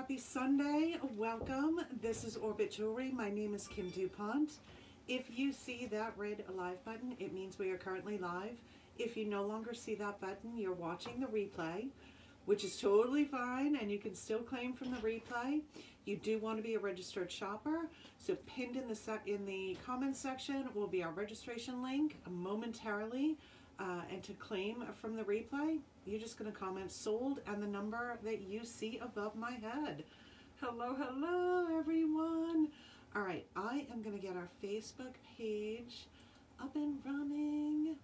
happy Sunday. Welcome. This is Orbit Jewelry. My name is Kim DuPont. If you see that red live button, it means we are currently live. If you no longer see that button, you're watching the replay, which is totally fine and you can still claim from the replay. You do want to be a registered shopper, so pinned in the in the comments section will be our registration link momentarily. Uh, and to claim from the replay, you're just going to comment sold and the number that you see above my head. Hello, hello, everyone. All right, I am going to get our Facebook page up and running.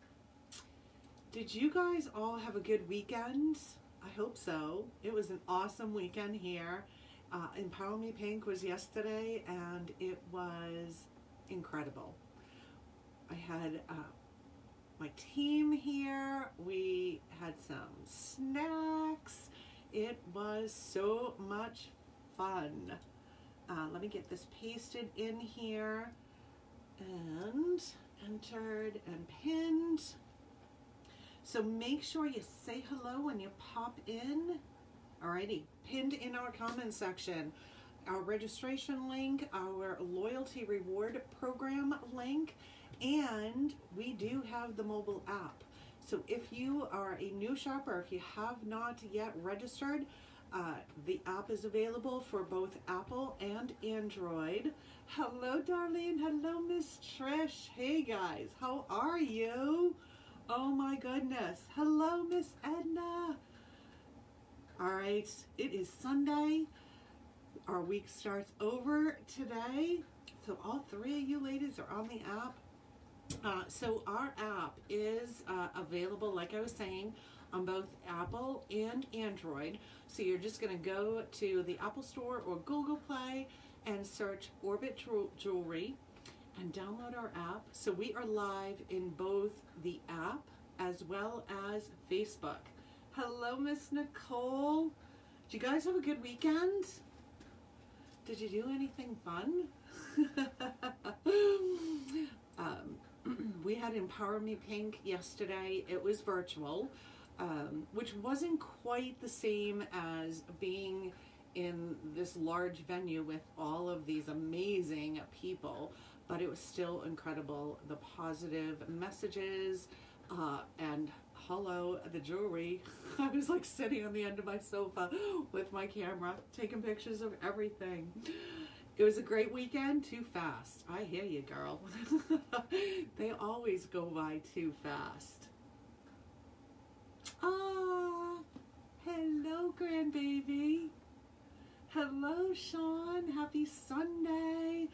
Did you guys all have a good weekend? I hope so. It was an awesome weekend here. Uh, Empower Me Pink was yesterday and it was incredible. I had uh, my team here. We had some snacks. It was so much fun. Uh, let me get this pasted in here and entered and pinned. So make sure you say hello when you pop in. Alrighty, pinned in our comment section, our registration link, our loyalty reward program link, and we do have the mobile app. So if you are a new shopper, if you have not yet registered, uh, the app is available for both Apple and Android. Hello, Darlene. Hello, Miss Trish. Hey, guys. How are you? Oh, my goodness. Hello, Miss Edna. All right. It is Sunday. Our week starts over today. So all three of you ladies are on the app. Uh, so our app is uh, available, like I was saying, on both Apple and Android. So you're just going to go to the Apple Store or Google Play and search Orbit Jewelry and download our app. So we are live in both the app as well as Facebook. Hello, Miss Nicole. Did you guys have a good weekend? Did you do anything fun? um, we had Empower Me Pink yesterday. It was virtual, um, which wasn't quite the same as being in this large venue with all of these amazing people, but it was still incredible. The positive messages uh, and hello, the jewelry. I was like sitting on the end of my sofa with my camera, taking pictures of everything. It was a great weekend, too fast. I hear you, girl. they always go by too fast. Ah, hello, grandbaby. Hello, Sean. Happy Sunday.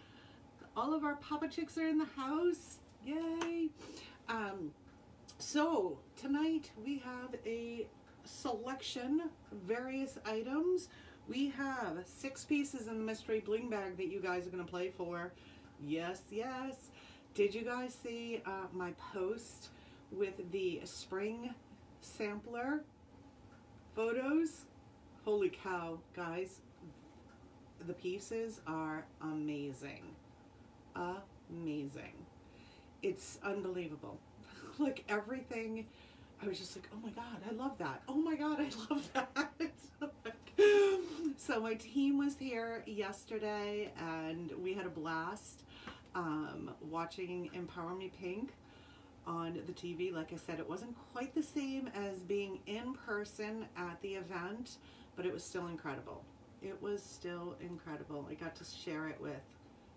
All of our Papa Chicks are in the house. Yay. Um, so, tonight we have a selection, of various items we have six pieces in the mystery bling bag that you guys are going to play for. Yes, yes. Did you guys see uh, my post with the spring sampler photos? Holy cow, guys. The pieces are amazing. Amazing. It's unbelievable. like everything, I was just like, oh my God, I love that. Oh my God, I love that. so my team was here yesterday and we had a blast um, watching Empower Me Pink on the TV. Like I said, it wasn't quite the same as being in person at the event, but it was still incredible. It was still incredible. I got to share it with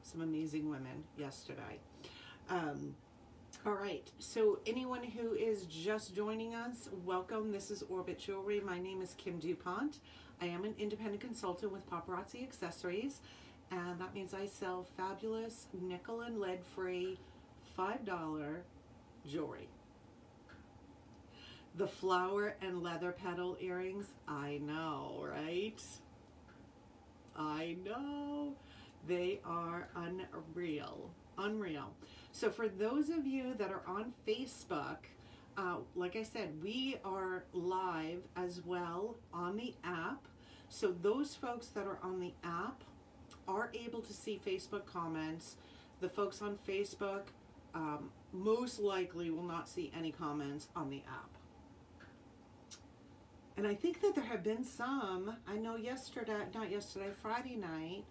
some amazing women yesterday. Um, all right, so anyone who is just joining us, welcome. This is Orbit Jewelry. My name is Kim DuPont. I am an independent consultant with Paparazzi Accessories, and that means I sell fabulous nickel and lead free $5 jewelry. The flower and leather petal earrings, I know, right? I know. They are unreal. Unreal. So for those of you that are on Facebook, uh, like I said, we are live as well on the app. So those folks that are on the app are able to see Facebook comments. The folks on Facebook um, most likely will not see any comments on the app. And I think that there have been some, I know yesterday, not yesterday, Friday night,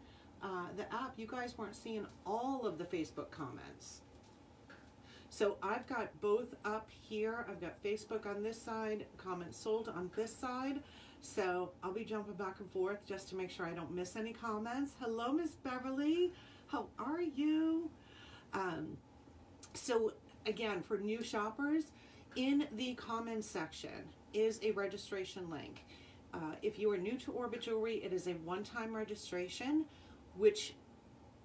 uh, the app, you guys weren't seeing all of the Facebook comments. So I've got both up here. I've got Facebook on this side, CommentSold on this side. So I'll be jumping back and forth just to make sure I don't miss any comments. Hello, Miss Beverly. How are you? Um, so again, for new shoppers, in the comments section is a registration link. Uh, if you are new to Orbit Jewelry, it is a one-time registration, which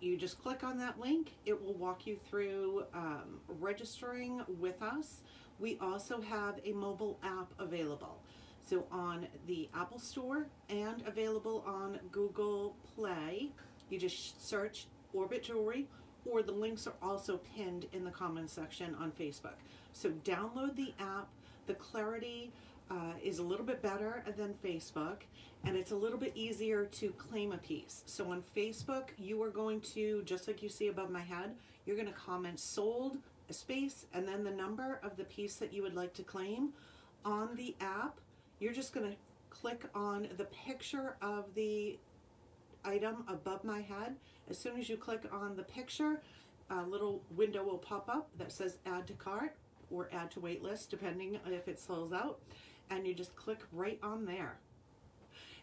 you just click on that link. It will walk you through um, registering with us. We also have a mobile app available. So on the Apple Store and available on Google Play, you just search Orbit Jewelry or the links are also pinned in the comments section on Facebook. So download the app. The clarity uh, is a little bit better than Facebook and it's a little bit easier to claim a piece. So on Facebook, you are going to, just like you see above my head, you're going to comment sold, a space, and then the number of the piece that you would like to claim. On the app, you're just going to click on the picture of the item above my head. As soon as you click on the picture, a little window will pop up that says add to cart or add to wait list, depending if it sells out. And you just click right on there.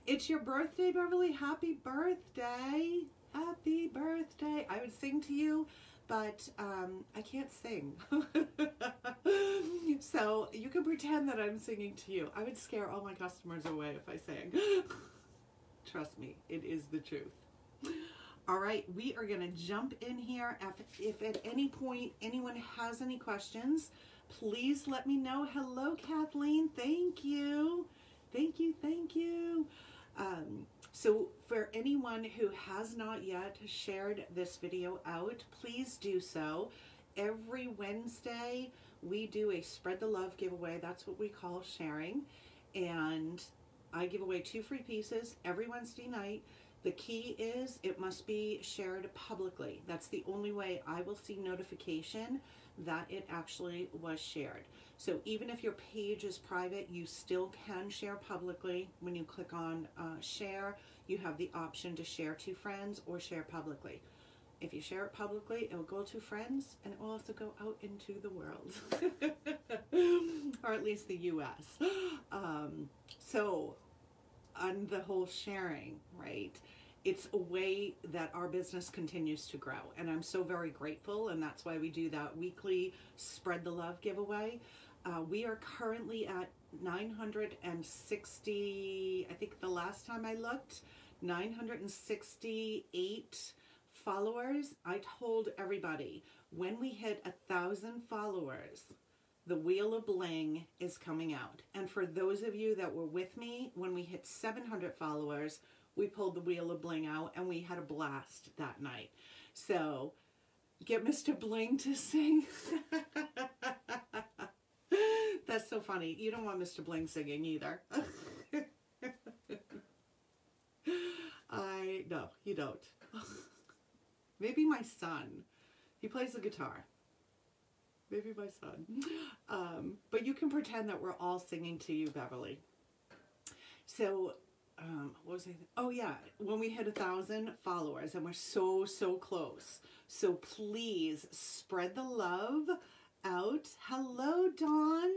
It's your birthday, Beverly. Happy birthday. Happy birthday. I would sing to you, but um, I can't sing. so you can pretend that I'm singing to you. I would scare all my customers away if I sang. Trust me, it is the truth. All right, we are going to jump in here. If, if at any point anyone has any questions, please let me know. Hello, Kathleen. Thank you. Thank you. Thank you. Um, so for anyone who has not yet shared this video out, please do so. Every Wednesday, we do a spread the love giveaway. That's what we call sharing. And I give away two free pieces every Wednesday night. The key is it must be shared publicly. That's the only way I will see notification that it actually was shared. So even if your page is private, you still can share publicly. When you click on uh, share, you have the option to share to friends or share publicly. If you share it publicly, it will go to friends and it will also go out into the world, or at least the US. Um, so on the whole sharing, right? It's a way that our business continues to grow. And I'm so very grateful. And that's why we do that weekly Spread the Love giveaway. Uh, we are currently at 960, I think the last time I looked, 968 followers. I told everybody when we hit a thousand followers, the Wheel of Bling is coming out. And for those of you that were with me when we hit 700 followers, we pulled the Wheel of Bling out and we had a blast that night. So get Mr. Bling to sing. That's so funny. You don't want Mr. Bling singing either. I, no, you don't. Maybe my son. He plays the guitar. Maybe my son. Um, but you can pretend that we're all singing to you, Beverly. So um, what was I? Oh yeah, when we hit a thousand followers, and we're so so close. So please spread the love out. Hello, Dawn.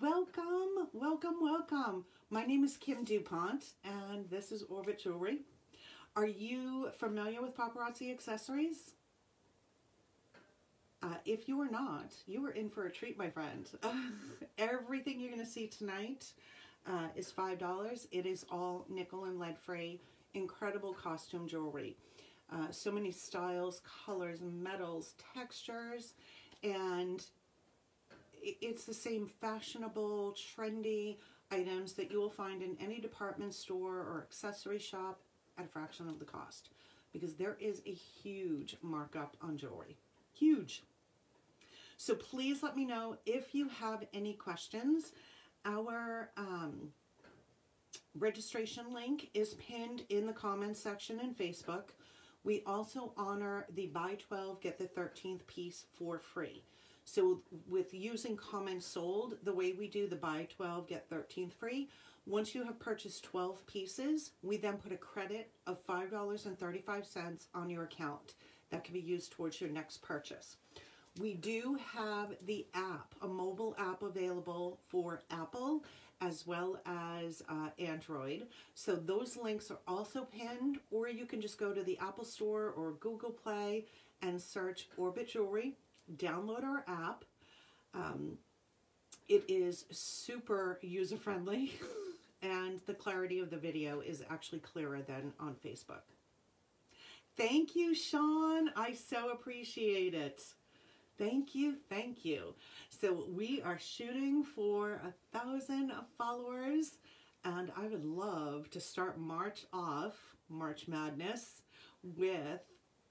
Welcome, welcome, welcome. My name is Kim DuPont, and this is Orbit Jewelry. Are you familiar with paparazzi accessories? Uh, if you are not, you are in for a treat, my friend. everything you're going to see tonight uh, is $5. It is all nickel and lead free. Incredible costume jewelry. Uh, so many styles, colors, metals, textures, and it's the same fashionable, trendy items that you will find in any department store or accessory shop at a fraction of the cost because there is a huge markup on jewelry. Huge. So please let me know if you have any questions. Our um, registration link is pinned in the comments section in Facebook. We also honor the buy 12, get the 13th piece for free. So with using CommentSold, the way we do the buy 12, get 13th free, Once you have purchased 12 pieces, we then put a credit of $5.35 on your account that can be used towards your next purchase. We do have the app, a mobile app available for Apple as well as uh, Android. So those links are also pinned, or you can just go to the Apple Store or Google Play and search Orbit Jewelry, download our app. Um, it is super user friendly and the clarity of the video is actually clearer than on Facebook. Thank you, Sean. I so appreciate it. Thank you, thank you. So we are shooting for a thousand followers and I would love to start March off, March Madness, with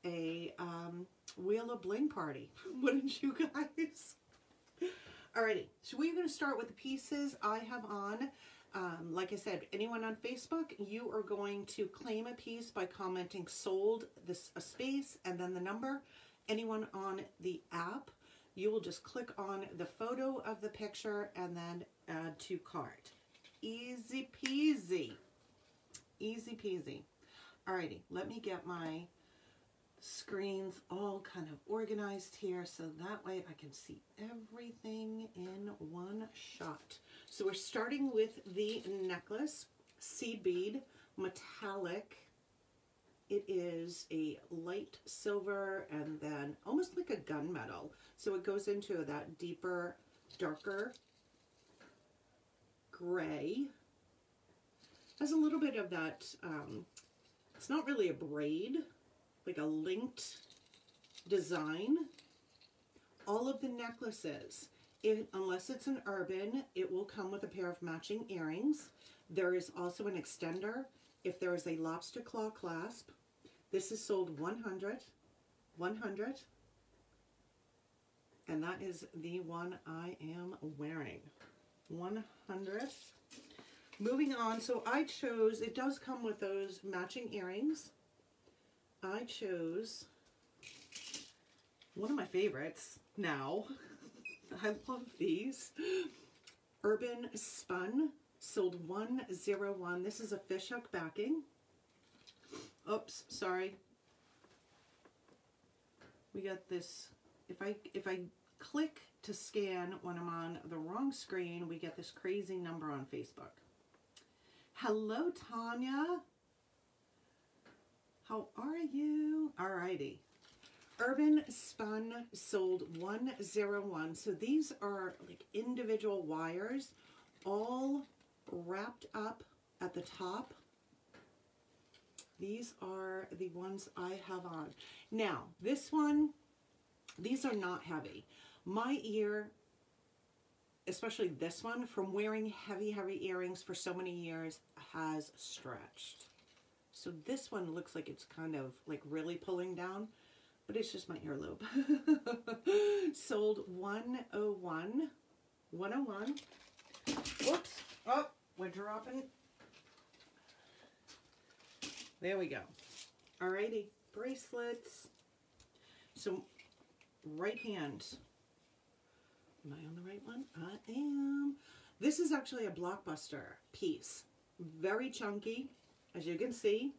a um, Wheel of Bling party. Wouldn't you guys? Alrighty, so we're going to start with the pieces I have on. Um, like I said, anyone on Facebook, you are going to claim a piece by commenting sold this a space and then the number. Anyone on the app, you will just click on the photo of the picture and then add to cart. Easy peasy. Easy peasy. Alrighty, let me get my screens all kind of organized here so that way I can see everything in one shot. So we're starting with the necklace, seed bead, metallic. It is a light silver and then almost like a gunmetal. So it goes into that deeper, darker gray. Has a little bit of that, um, it's not really a braid, like a linked design. All of the necklaces, it, unless it's an urban, it will come with a pair of matching earrings. There is also an extender if there is a lobster claw clasp. This is sold 100, 100, and that is the one I am wearing. 100. Moving on, so I chose, it does come with those matching earrings. I chose one of my favorites now. I love these. Urban Spun, sold 101. This is a fishhook backing. Oops, sorry. We got this, if I, if I click to scan when I'm on the wrong screen, we get this crazy number on Facebook. Hello, Tanya. How are you? Alrighty. Urban Spun sold 101. So these are like individual wires all wrapped up at the top. These are the ones I have on. Now, this one, these are not heavy. My ear, especially this one, from wearing heavy, heavy earrings for so many years, has stretched. So this one looks like it's kind of like really pulling down, but it's just my earlobe. Sold 101. 101. Whoops. Oh, we're dropping. There we go. Alrighty. Bracelets. So, right hand. Am I on the right one? I am. This is actually a blockbuster piece. Very chunky as you can see.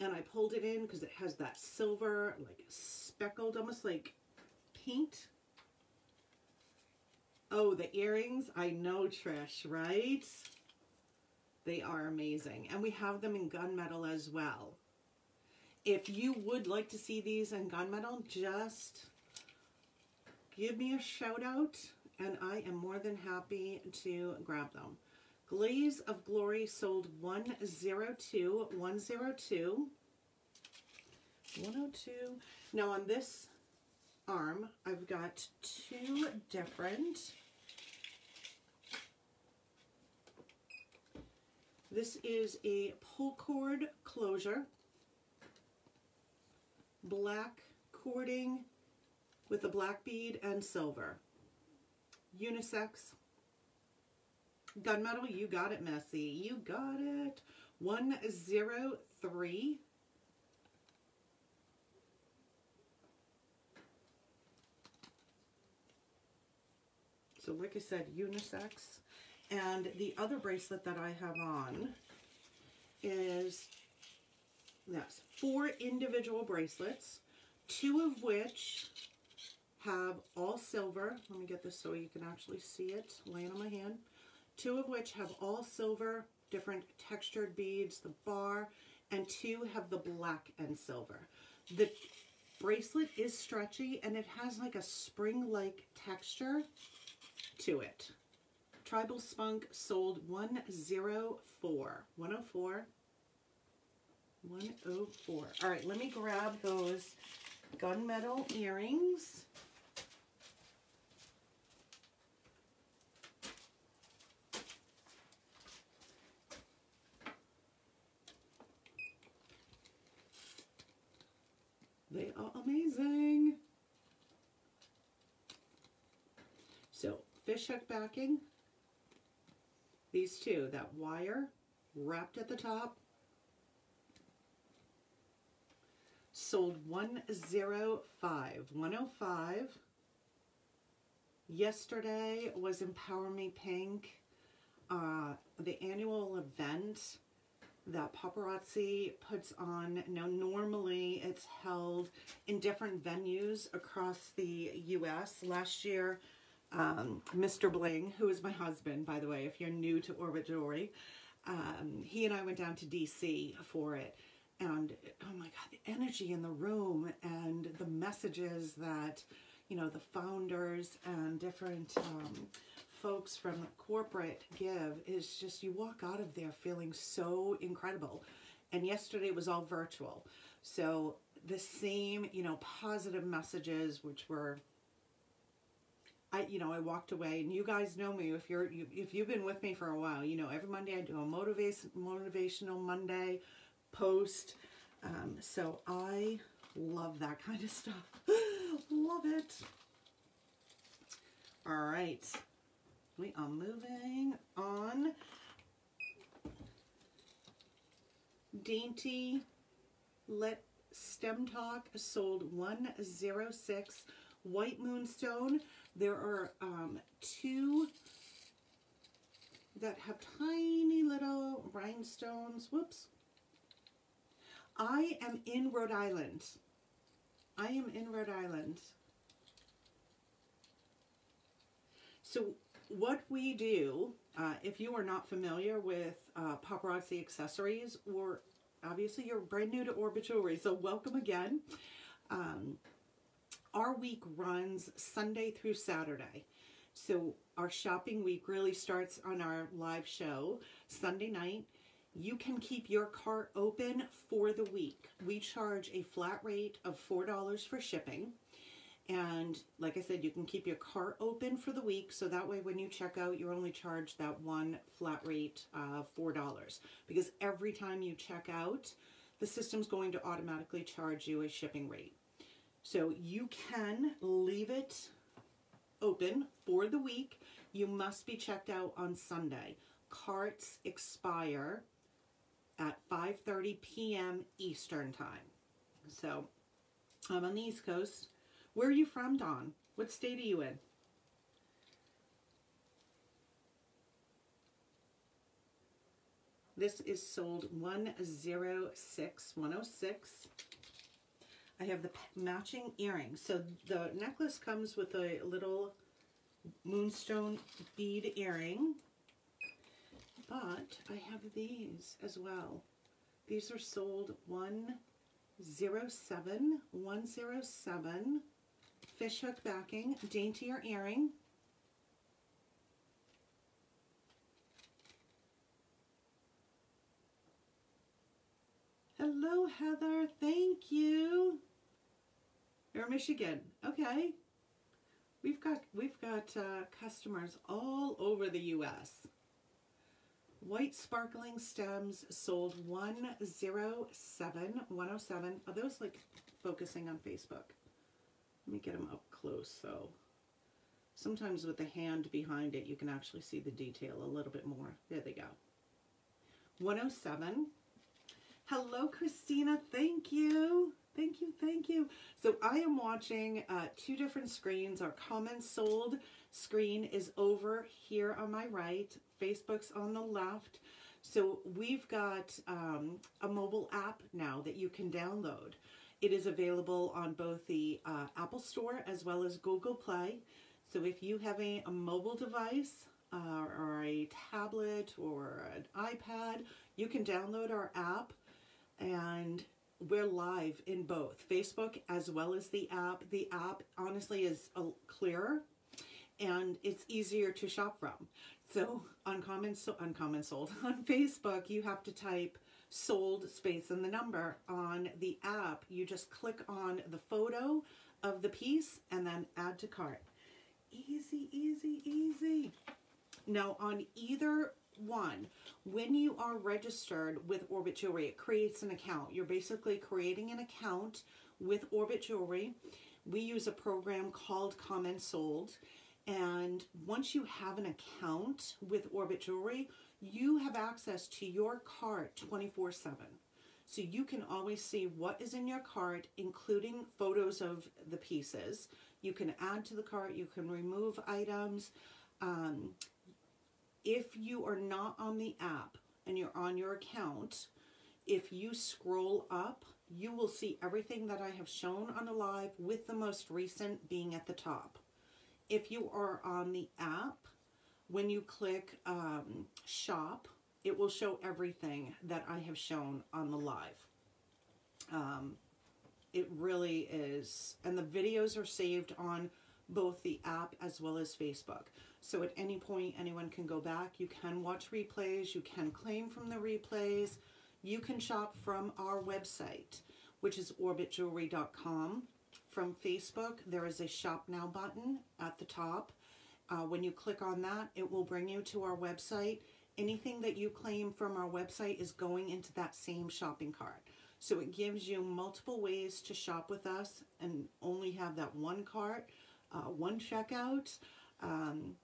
And I pulled it in because it has that silver, like speckled, almost like paint. Oh, the earrings. I know, Trish, right? They are amazing. And we have them in gunmetal as well. If you would like to see these in gunmetal, just give me a shout out and I am more than happy to grab them. Glaze of Glory sold 102, 102, 102. Now on this arm, I've got two different. This is a pull cord closure, black cording with a black bead and silver. Unisex, Gunmetal, you got it, Messy. You got it. 103. So like I said, unisex. And the other bracelet that I have on is, yes, four individual bracelets, two of which have all silver. Let me get this so you can actually see it laying on my hand. Two of which have all silver, different textured beads, the bar, and two have the black and silver. The bracelet is stretchy and it has like a spring-like texture to it. Tribal Spunk sold 104. 104. 104. All right, let me grab those gunmetal earrings. They are amazing. So fish hook backing, these two, that wire wrapped at the top, sold 105. 105. Yesterday was Empower Me Pink, uh, the annual event that paparazzi puts on. Now, normally it's held in different venues across the U.S. Last year, um, Mr. Bling, who is my husband, by the way, if you're new to Orbit Jewelry, um, he and I went down to D.C. for it. And, oh my God, the energy in the room and the messages that, you know, the founders and different um, folks from corporate give is just you walk out of there feeling so incredible. And yesterday was all virtual. So the same, you know, positive messages, which were, I, you know, I walked away and you guys know me. If you're, you, if you've been with me for a while, you know, every Monday I do a motivation, motivational Monday post. Um, so I love that kind of stuff. love it. All right we are moving on. Dainty Let Stem Talk sold 106 White Moonstone. There are um, two that have tiny little rhinestones. Whoops. I am in Rhode Island. I am in Rhode Island. So what we do, uh, if you are not familiar with uh, paparazzi accessories, or obviously you're brand new to Orbit Jewelry, so welcome again. Um, our week runs Sunday through Saturday. So our shopping week really starts on our live show Sunday night. You can keep your cart open for the week. We charge a flat rate of $4 for shipping. And like I said, you can keep your cart open for the week. So that way when you check out, you're only charged that one flat rate of $4. Because every time you check out, the system's going to automatically charge you a shipping rate. So you can leave it open for the week. You must be checked out on Sunday. Carts expire at 5.30 p.m. Eastern Time. So I'm on the East Coast. Where are you from, Don? What state are you in? This is sold 106, 106. I have the matching earrings. So the necklace comes with a little moonstone bead earring. But I have these as well. These are sold 107, 107 fishhook backing, daintier earring. Hello, Heather. Thank you. Michigan. Okay. We've got we've got uh, customers all over the U.S. White sparkling stems sold 107, 107. Are those like focusing on Facebook? Let me get them up close so sometimes with the hand behind it you can actually see the detail a little bit more. There they go. 107. Hello Christina, thank you. Thank you, thank you. So I am watching uh, two different screens. Our CommentSold screen is over here on my right. Facebook's on the left. So we've got um, a mobile app now that you can download. It is available on both the uh, Apple Store as well as Google Play. So if you have a, a mobile device uh, or a tablet or an iPad, you can download our app and we're live in both Facebook as well as the app. The app honestly is a, clearer and it's easier to shop from. So uncommon, so uncommon sold on Facebook, you have to type sold space and the number on the app. You just click on the photo of the piece and then add to cart. Easy, easy, easy. Now on either one, when you are registered with Orbit Jewelry, it creates an account. You're basically creating an account with Orbit Jewelry. We use a program called CommentSold. And once you have an account with Orbit Jewelry, you have access to your cart 24 7. So you can always see what is in your cart, including photos of the pieces. You can add to the cart, you can remove items. Um, if you are not on the app and you're on your account, if you scroll up, you will see everything that I have shown on the live with the most recent being at the top. If you are on the app, when you click um, shop, it will show everything that I have shown on the live. Um, it really is, and the videos are saved on both the app as well as Facebook. So at any point, anyone can go back. You can watch replays. You can claim from the replays. You can shop from our website, which is orbitjewelry.com. From Facebook, there is a Shop Now button at the top. Uh, when you click on that, it will bring you to our website. Anything that you claim from our website is going into that same shopping cart. So it gives you multiple ways to shop with us and only have that one cart, uh, one checkout. Um,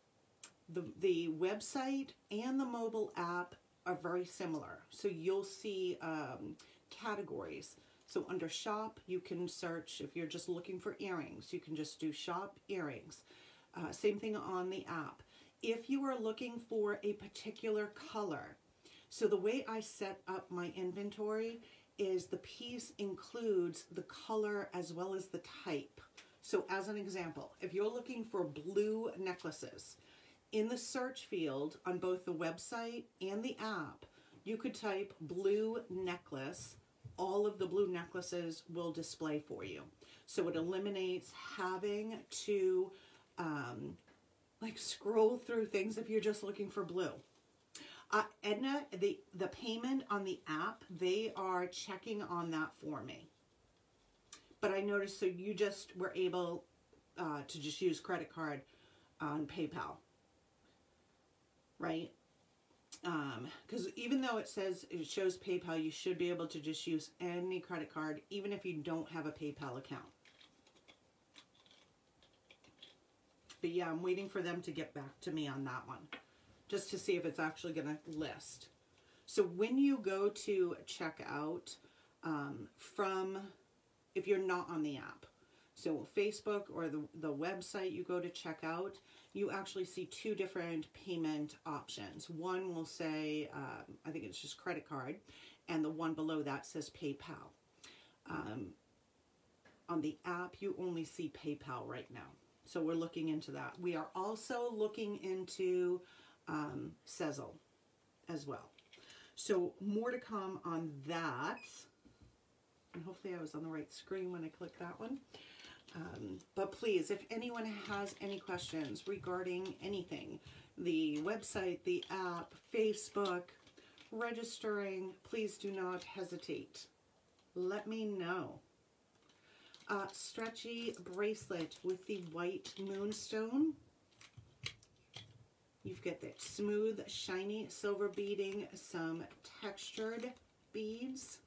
the, the website and the mobile app are very similar. So you'll see um, categories. So under shop, you can search, if you're just looking for earrings, you can just do shop earrings. Uh, same thing on the app. If you are looking for a particular color, so the way I set up my inventory is the piece includes the color as well as the type. So as an example, if you're looking for blue necklaces, in the search field on both the website and the app, you could type blue necklace. All of the blue necklaces will display for you. So it eliminates having to um, like scroll through things if you're just looking for blue. Uh, Edna, the, the payment on the app, they are checking on that for me. But I noticed, so you just were able uh, to just use credit card on PayPal right? Because um, even though it says it shows PayPal, you should be able to just use any credit card, even if you don't have a PayPal account. But yeah, I'm waiting for them to get back to me on that one, just to see if it's actually going to list. So when you go to check out um, from, if you're not on the app, so Facebook or the, the website you go to check out, you actually see two different payment options. One will say, um, I think it's just credit card, and the one below that says PayPal. Um, on the app, you only see PayPal right now. So we're looking into that. We are also looking into um, Sezzle as well. So more to come on that. And hopefully I was on the right screen when I clicked that one. Um, but please, if anyone has any questions regarding anything, the website, the app, Facebook, registering, please do not hesitate. Let me know. Uh, stretchy bracelet with the white moonstone. You've got that smooth, shiny silver beading, some textured beads.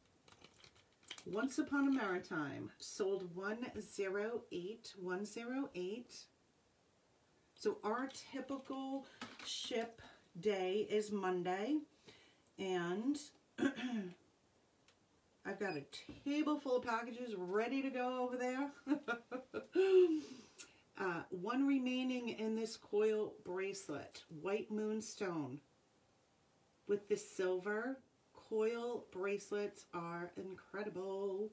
Once Upon a Maritime sold 108,108. So our typical ship day is Monday. And I've got a table full of packages ready to go over there. uh, one remaining in this coil bracelet, White Moonstone. with the silver. Coil bracelets are incredible.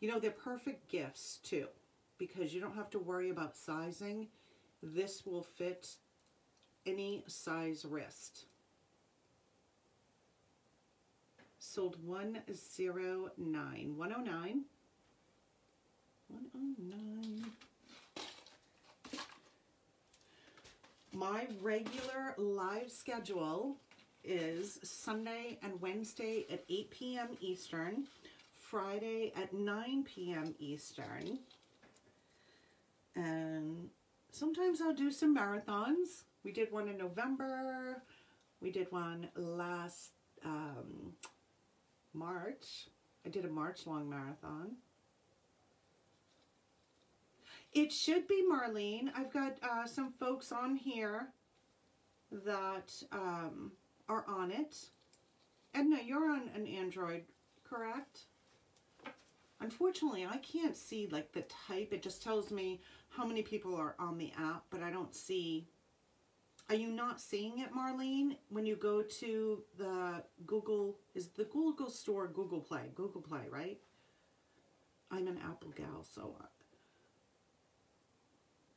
You know, they're perfect gifts too because you don't have to worry about sizing. This will fit any size wrist. Sold 109. 109. 109. My regular live schedule is Sunday and Wednesday at 8 p.m. Eastern, Friday at 9 p.m. Eastern. And sometimes I'll do some marathons. We did one in November. We did one last um, March. I did a March long marathon. It should be Marlene. I've got uh, some folks on here that um, are on it. Edna, you're on an Android, correct? Unfortunately, I can't see like the type. It just tells me how many people are on the app, but I don't see. Are you not seeing it, Marlene? When you go to the Google, is the Google Store Google Play? Google Play, right? I'm an Apple gal, so uh,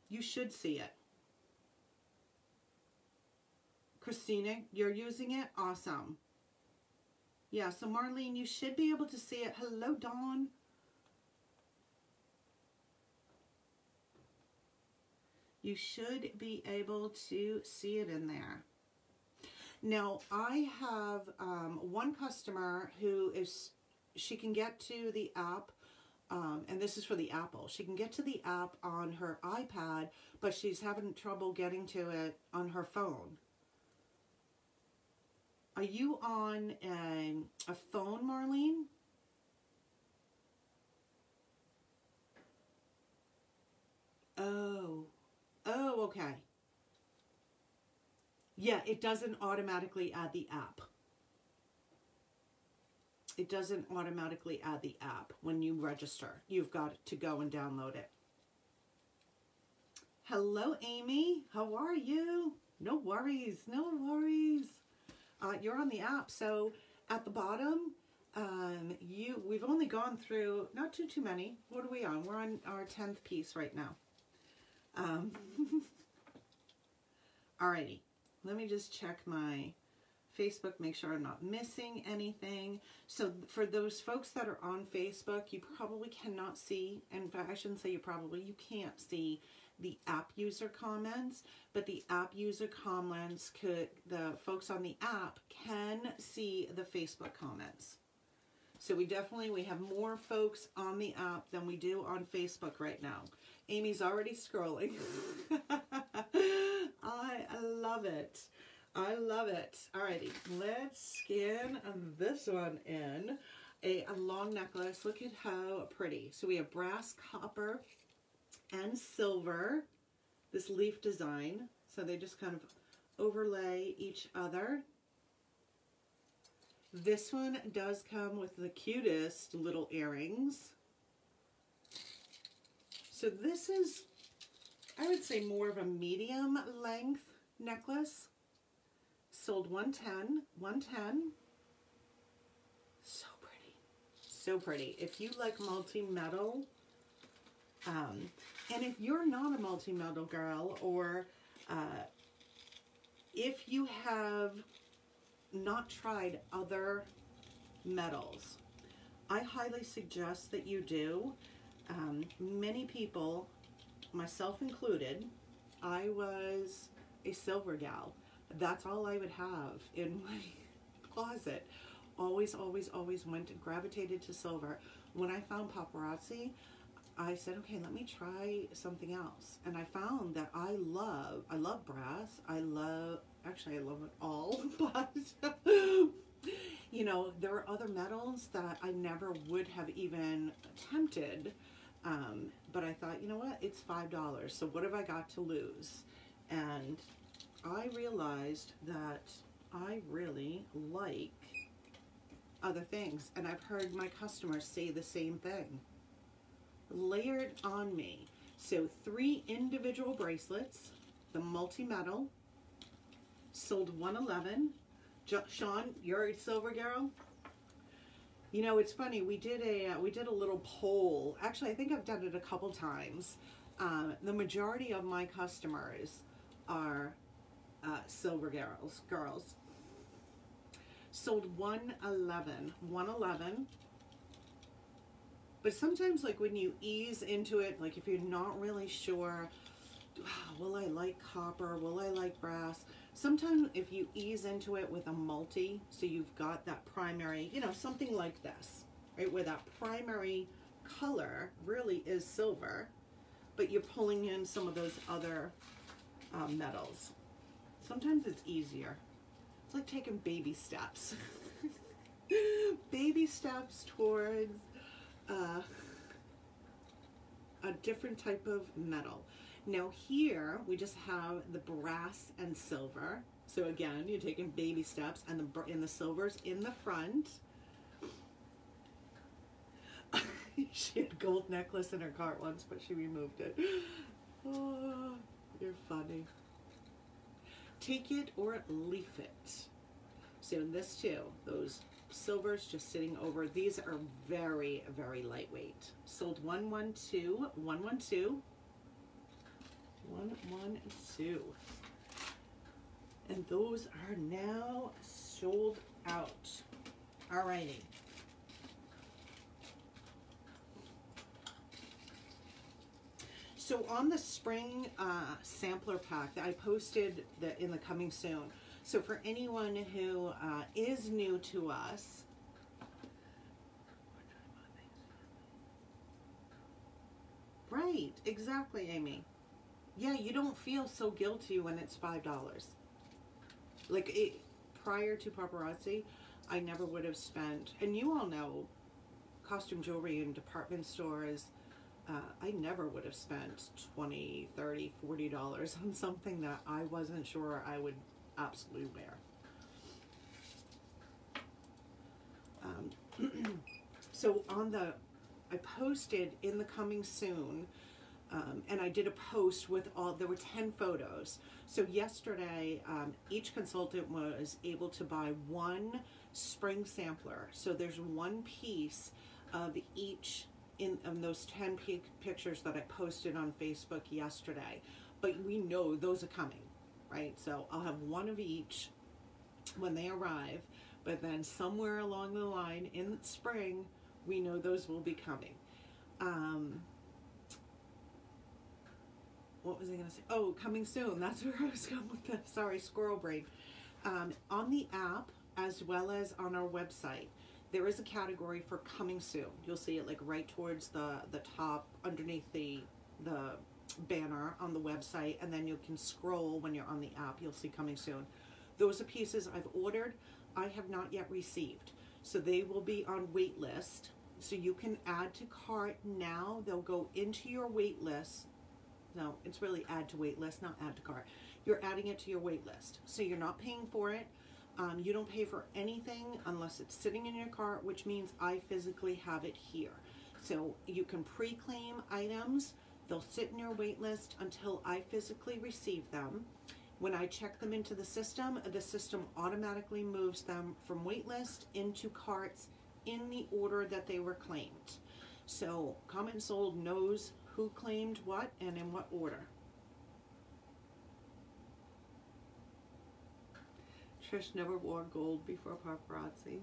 you should see it. Christina, you're using it? Awesome. Yeah, so Marlene, you should be able to see it. Hello, Dawn. You should be able to see it in there. Now, I have um, one customer who is, she can get to the app, um, and this is for the Apple. She can get to the app on her iPad, but she's having trouble getting to it on her phone. Are you on a, a phone, Marlene? Oh, oh, okay. Yeah, it doesn't automatically add the app. It doesn't automatically add the app when you register. You've got to go and download it. Hello, Amy. How are you? No worries. No worries. Uh, you're on the app. So at the bottom, um, you we've only gone through not too too many. What are we on? We're on our tenth piece right now. Um, alrighty, let me just check my Facebook, make sure I'm not missing anything. So for those folks that are on Facebook, you probably cannot see, in fact, I shouldn't say you probably, you can't see the app user comments, but the app user comments could, the folks on the app can see the Facebook comments. So we definitely, we have more folks on the app than we do on Facebook right now. Amy's already scrolling. I love it. I love it. Alrighty, let's scan this one in. A, a long necklace. Look at how pretty. So we have brass, copper, and silver. This leaf design. So they just kind of overlay each other. This one does come with the cutest little earrings. So this is, I would say more of a medium length necklace. Sold 110, 110. So pretty, so pretty. If you like multi-metal, um, and if you're not a multi-metal girl or uh, if you have not tried other metals, I highly suggest that you do. Um, many people, myself included, I was a silver gal. That's all I would have in my closet. Always, always, always went and gravitated to silver. When I found paparazzi, I said, okay, let me try something else. And I found that I love, I love brass. I love, actually I love it all, but you know, there are other metals that I never would have even attempted. Um, but I thought, you know what, it's $5. So what have I got to lose? And I realized that I really like other things. And I've heard my customers say the same thing layered on me. So three individual bracelets, the multi-metal, sold 111. Jo- Sean, you're a silver girl. You know, it's funny. We did a uh, we did a little poll. Actually, I think I've done it a couple times. Um, the majority of my customers are uh, silver girls. Girls sold 111 111 but sometimes like when you ease into it like if you're not really sure "Ah, will i like copper? Will i like brass? Sometimes if you ease into it with a multi so you've got that primary you know something like this right where that primary color really is silver but you're pulling in some of those other um, metals. Sometimes it's easier. It's like taking baby steps. Baby steps towards uh, a different type of metal. Now here we just have the brass and silver. So again you're taking baby steps and the and the silvers in the front. She had gold necklace in her cart once but she removed it. Oh you're funny. Take it or leave it. So in this too those silvers just sitting over. These are very very lightweight. Sold 112 112 112 and those are now sold out. Alrighty So on the spring uh, sampler pack that I posted the, in the coming soon. So for anyone who uh, is new to us, right, exactly, Amy. Yeah, you don't feel so guilty when it's five dollars. Like it, prior to paparazzi, I never would have spent, and you all know, costume jewelry in department stores uh, I never would have spent 20 30 40 dollars on something that I wasn't sure I would absolutely wear. Um, so on the, I posted in the coming soon, um, and I did a post with all, there were 10 photos. So yesterday, um, each consultant was able to buy one spring sampler. So there's one piece of each in, in those 10 pictures that I posted on Facebook yesterday. But we know those are coming, right? So I'll have one of each when they arrive. But then somewhere along the line in spring, we know those will be coming. Um, what was I going to say? Oh, coming soon. That's where I was going with the sorry squirrel brain. Um, on the app as well as on our website, there is a category for coming soon. You'll see it like right towards the the top underneath the the banner on the website, and then you can scroll when you're on the app. You'll see coming soon. Those are pieces I've ordered. I have not yet received, so they will be on wait list. So you can add to cart now. They'll go into your wait list no, it's really add to wait list, not add to cart. You're adding it to your wait list. So you're not paying for it. Um, you don't pay for anything unless it's sitting in your cart, which means I physically have it here. So you can pre-claim items. They'll sit in your wait list until I physically receive them. When I check them into the system, the system automatically moves them from wait list into carts in the order that they were claimed. So CommentSold knows who claimed what and in what order. Trish never wore gold before paparazzi.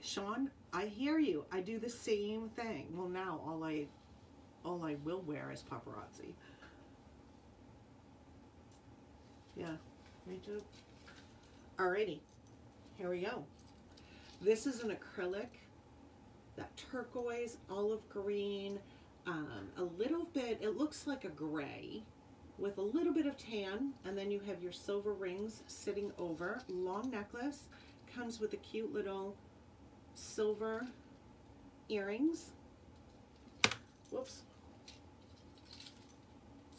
Sean, I hear you. I do the same thing. Well, now all I, all I will wear is paparazzi. Yeah, me too. Alrighty, here we go. This is an acrylic, that turquoise, olive green, um, a little bit, it looks like a gray with a little bit of tan, and then you have your silver rings sitting over. Long necklace, comes with a cute little silver earrings. Whoops.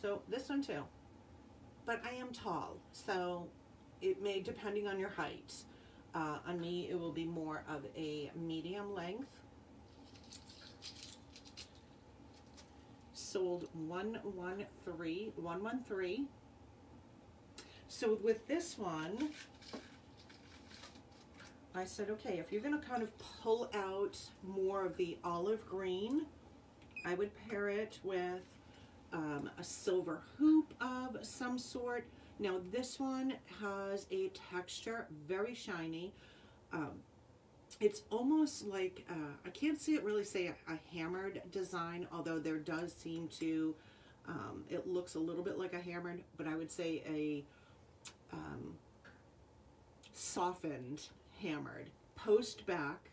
So this one too. But I am tall, so it may, depending on your height, uh, on me it will be more of a medium length. Sold 113, 113. So with this one, I said, okay, if you're gonna kind of pull out more of the olive green, I would pair it with um, a silver hoop of some sort. Now this one has a texture, very shiny. Um, it's almost like, uh, I can't see it really say a, a, hammered design, although there does seem to, um, it looks a little bit like a hammered, but I would say a um, softened hammered. Post back,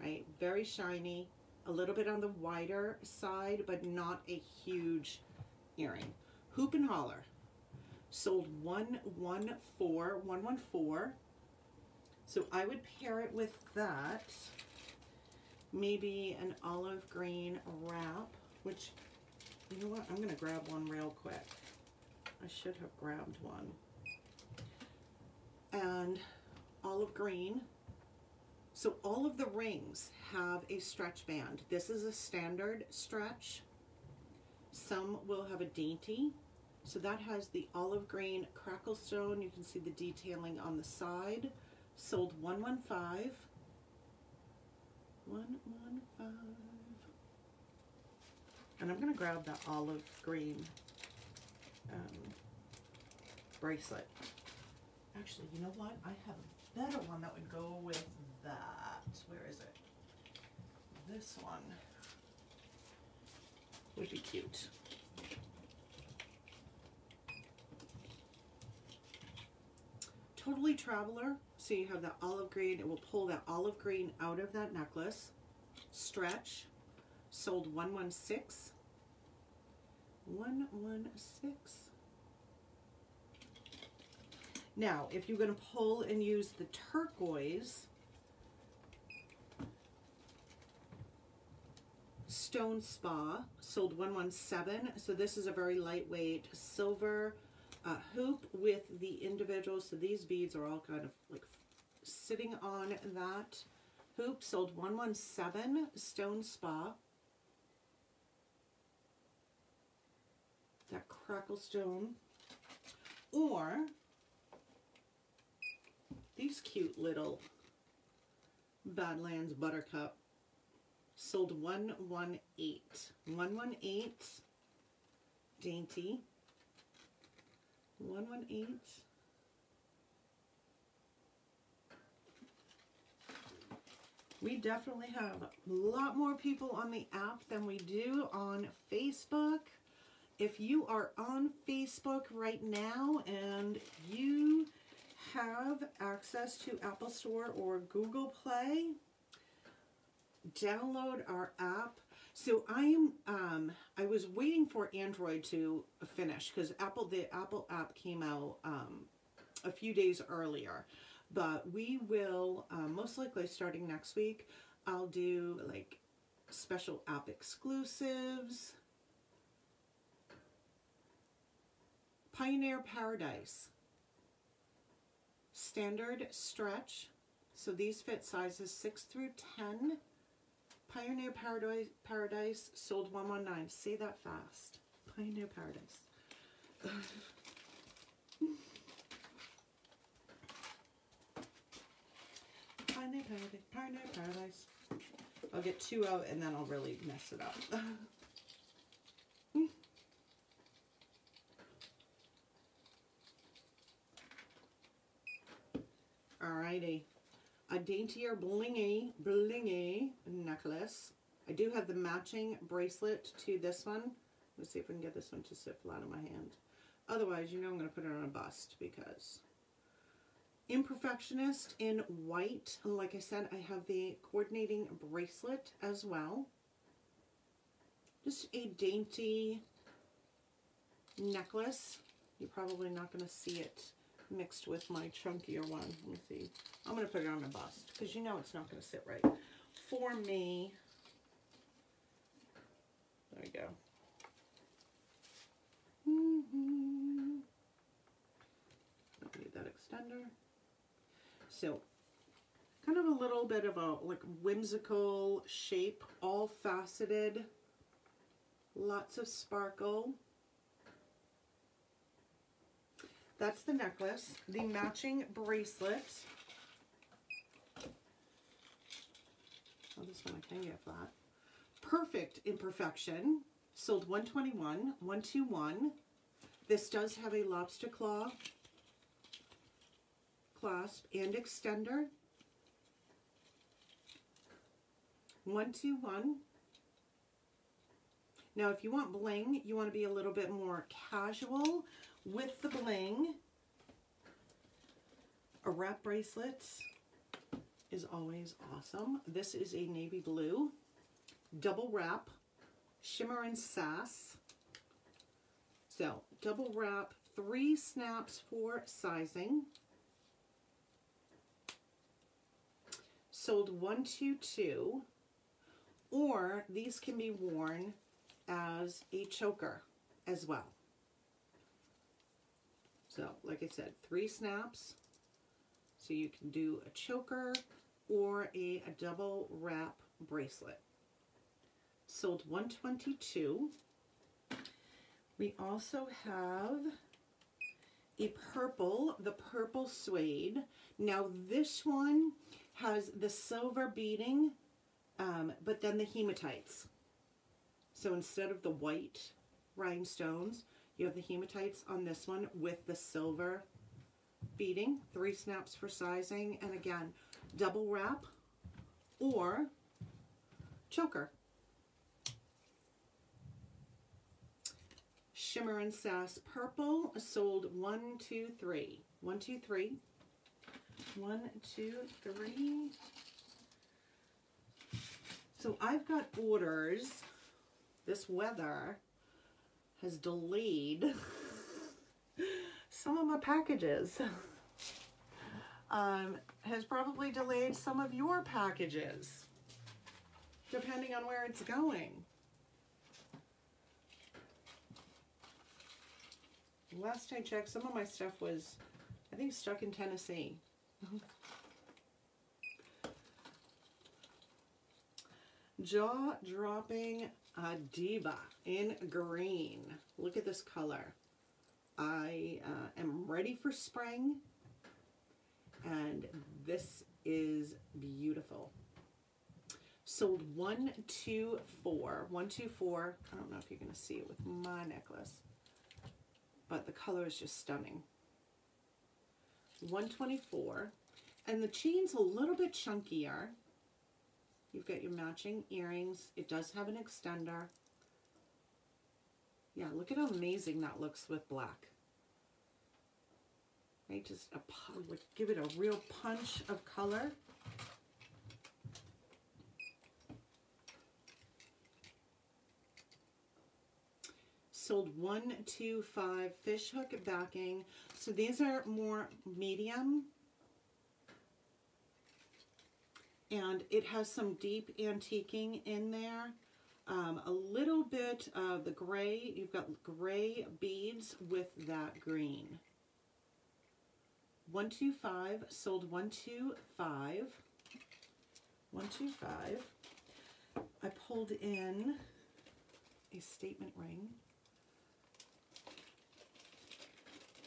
right? Very shiny, a little bit on the wider side, but not a huge earring. Hoop and Holler, sold 114, 114. So I would pair it with that. Maybe an olive green wrap, which, you know what, I'm gonna grab one real quick. I should have grabbed one. And olive green. So all of the rings have a stretch band. This is a standard stretch. Some will have a dainty. So that has the olive green crackle stone. You can see the detailing on the side. Sold 115. 115. And I'm to grab that olive green um, bracelet. Actually, you know what? I have a better one that would go with that. Where is it? This one would be cute. Totally Traveler. So you have that olive green. It will pull that olive green out of that necklace. Stretch. Sold 116. 116. Now, if you're going to pull and use the turquoise, Stone Spa sold 117. So this is a very lightweight silver uh, hoop with the individual. So these beads are all kind of like sitting on that hoop. Sold 117 Stone Spa. That crackle stone. Or these cute little Badlands Buttercup sold 118. 118 dainty. 118. We definitely have a lot more people on the app than we do on Facebook. If you are on Facebook right now and you have access to Apple Store or Google Play, download our app. So I am, um, I was waiting for Android to finish because Apple, the Apple app came out um, a few days earlier. But we will, um, most likely starting next week, I'll do like special app exclusives. Pioneer Paradise standard stretch. So these fit sizes 6 through 10. Pioneer Paradise, Paradise sold 119. Say that fast. Pioneer Paradise. Pioneer Paradise, Pioneer Paradise. I'll get two out and then I'll really mess it up. Alrighty. A daintier blingy, blingy necklace. I do have the matching bracelet to this one. Let's see if we can get this one to sit flat on my hand. Otherwise, you know I'm going to put it on a bust because Imperfectionist in white. Like I said, I have the coordinating bracelet as well. Just a dainty necklace. You're probably not going to see it mixed with my chunkier one. Let me see. I'm going to put it on a bust because you know it's not going to sit right. For me, there we go. Mm -hmm. Don't need that extender. So, kind of a little bit of a like whimsical shape, all faceted, lots of sparkle. That's the necklace. The matching bracelet. Oh, this one I can get flat. Perfect Imperfection. Sold 121, 121. This does have a lobster claw clasp and extender. 121. Now, if you want bling, you want to be a little bit more casual with the bling. A wrap bracelet is always awesome. This is a navy blue, double wrap, shimmer and sass. So, double wrap, three snaps for sizing. Sold 122, or these can be worn as a choker as well. So, like I said, three snaps. So you can do a choker or a, a double wrap bracelet. Sold 122. We also have a purple, the purple suede. Now this one has the silver beading, um, but then the hematites. So instead of the white rhinestones, you have the hematites on this one with the silver beading, three snaps for sizing, and again, double wrap or choker. Shimmer and Sass Purple sold one, two, three. One, two, three. One, two, three. So I've got orders. This weather has delayed some of my packages. Um, has probably delayed some of your packages, depending on where it's going. Last I checked, some of my stuff was, I think, stuck in Tennessee. Jaw-dropping uh, Diva in green. Look at this color. I uh, am ready for spring and this is beautiful. Sold one, two, four. One, two, four. I don't know if you're going to see it with my necklace, but the color is just stunning. 124 and the chain's a little bit chunkier You've got your matching earrings. It does have an extender. Yeah, look at how amazing that looks with black. Right, just a give it a real punch of color. Sold one, two, five fish hook backing. So these are more medium and it has some deep antiquing in there. Um, a little bit of the gray, you've got gray beads with that green. 125, sold 125. 125. I pulled in a statement ring.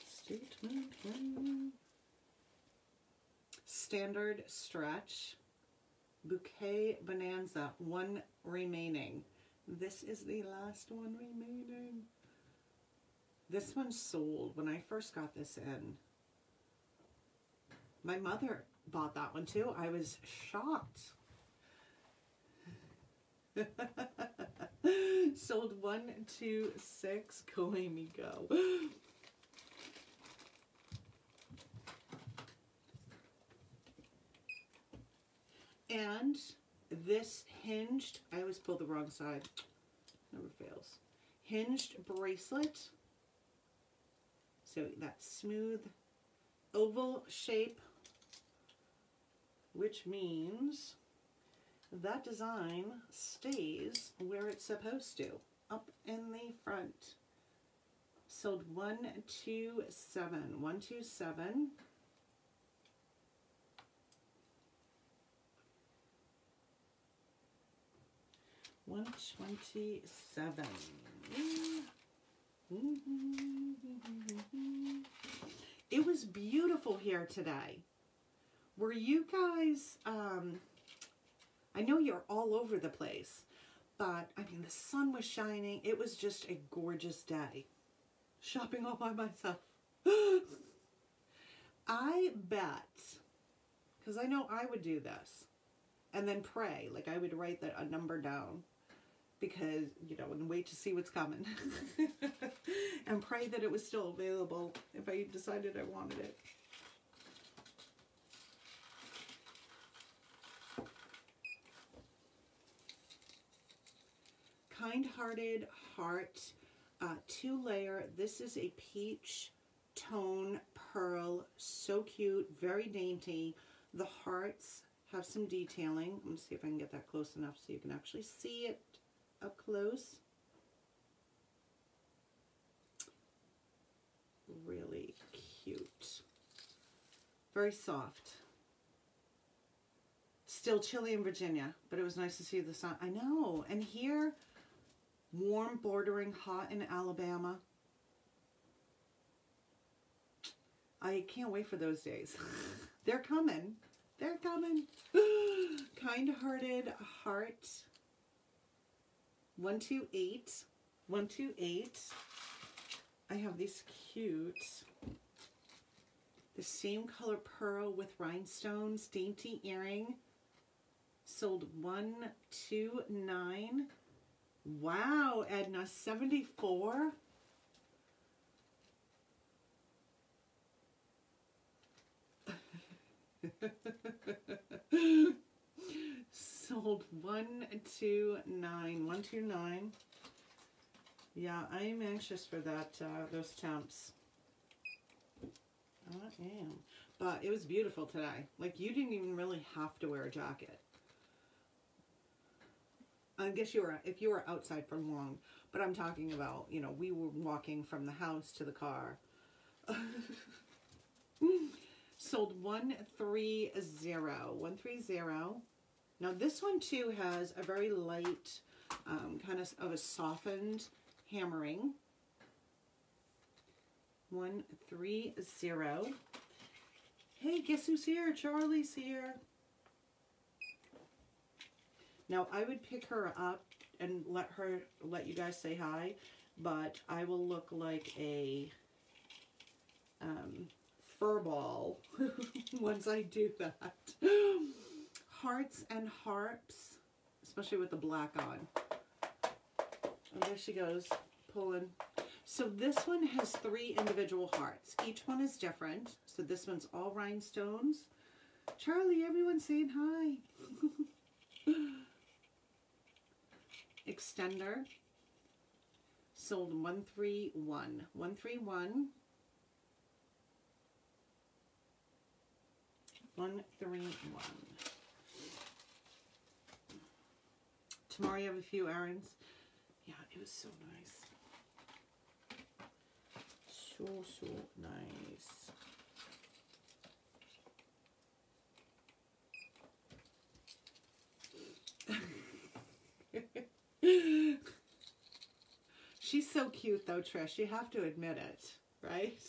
Statement ring. Standard stretch. Bouquet Bonanza, one remaining. This is the last one remaining. This one sold when I first got this in. My mother bought that one too. I was shocked. sold one, two, six. Go Amy, go. And this hinged, I always pull the wrong side, never fails. Hinged bracelet. So that smooth oval shape, which means that design stays where it's supposed to, up in the front. Sold 127, 127. 127. It was beautiful here today. Were you guys, um, I know you're all over the place, but I mean, the sun was shining. It was just a gorgeous day. Shopping all by myself. I bet, because I know I would do this, and then pray. Like I would write the, a number down because, you know, and wait to see what's coming. and pray that it was still available if I decided I wanted it. Kind-Hearted Heart, uh, two layer. This is a peach tone pearl. So cute, very dainty. The hearts have some detailing. Let me see if I can get that close enough so you can actually see it up close. Really cute. Very soft. Still chilly in Virginia, but it was nice to see the sun. I know. And here, warm bordering hot in Alabama. I can't wait for those days. They're coming. They're coming. Kind-hearted heart. 128. 128. I have these cute. The same color pearl with rhinestones. Dainty earring. Sold 129. Wow, Edna, 74? Sold 129. 129. Yeah, I am anxious for that, uh, those temps. I am. But it was beautiful today. Like, you didn't even really have to wear a jacket. I guess you were, if you were outside for long, but I'm talking about, you know, we were walking from the house to the car. Sold 130, 130. Now this one too has a very light, um, kind of, of a softened hammering. 130. Hey, guess who's here? Charlie's here. Now I would pick her up and let her, let you guys say hi, but I will look like a um, fur ball once I do that. Hearts and harps, especially with the black on. Oh, there she goes, pulling. So this one has three individual hearts. Each one is different. So this one's all rhinestones. Charlie, everyone's saying hi. extender sold 131 131 131 tomorrow you have a few errands yeah it was so nice so so nice She's so cute though, Trish. You have to admit it, right?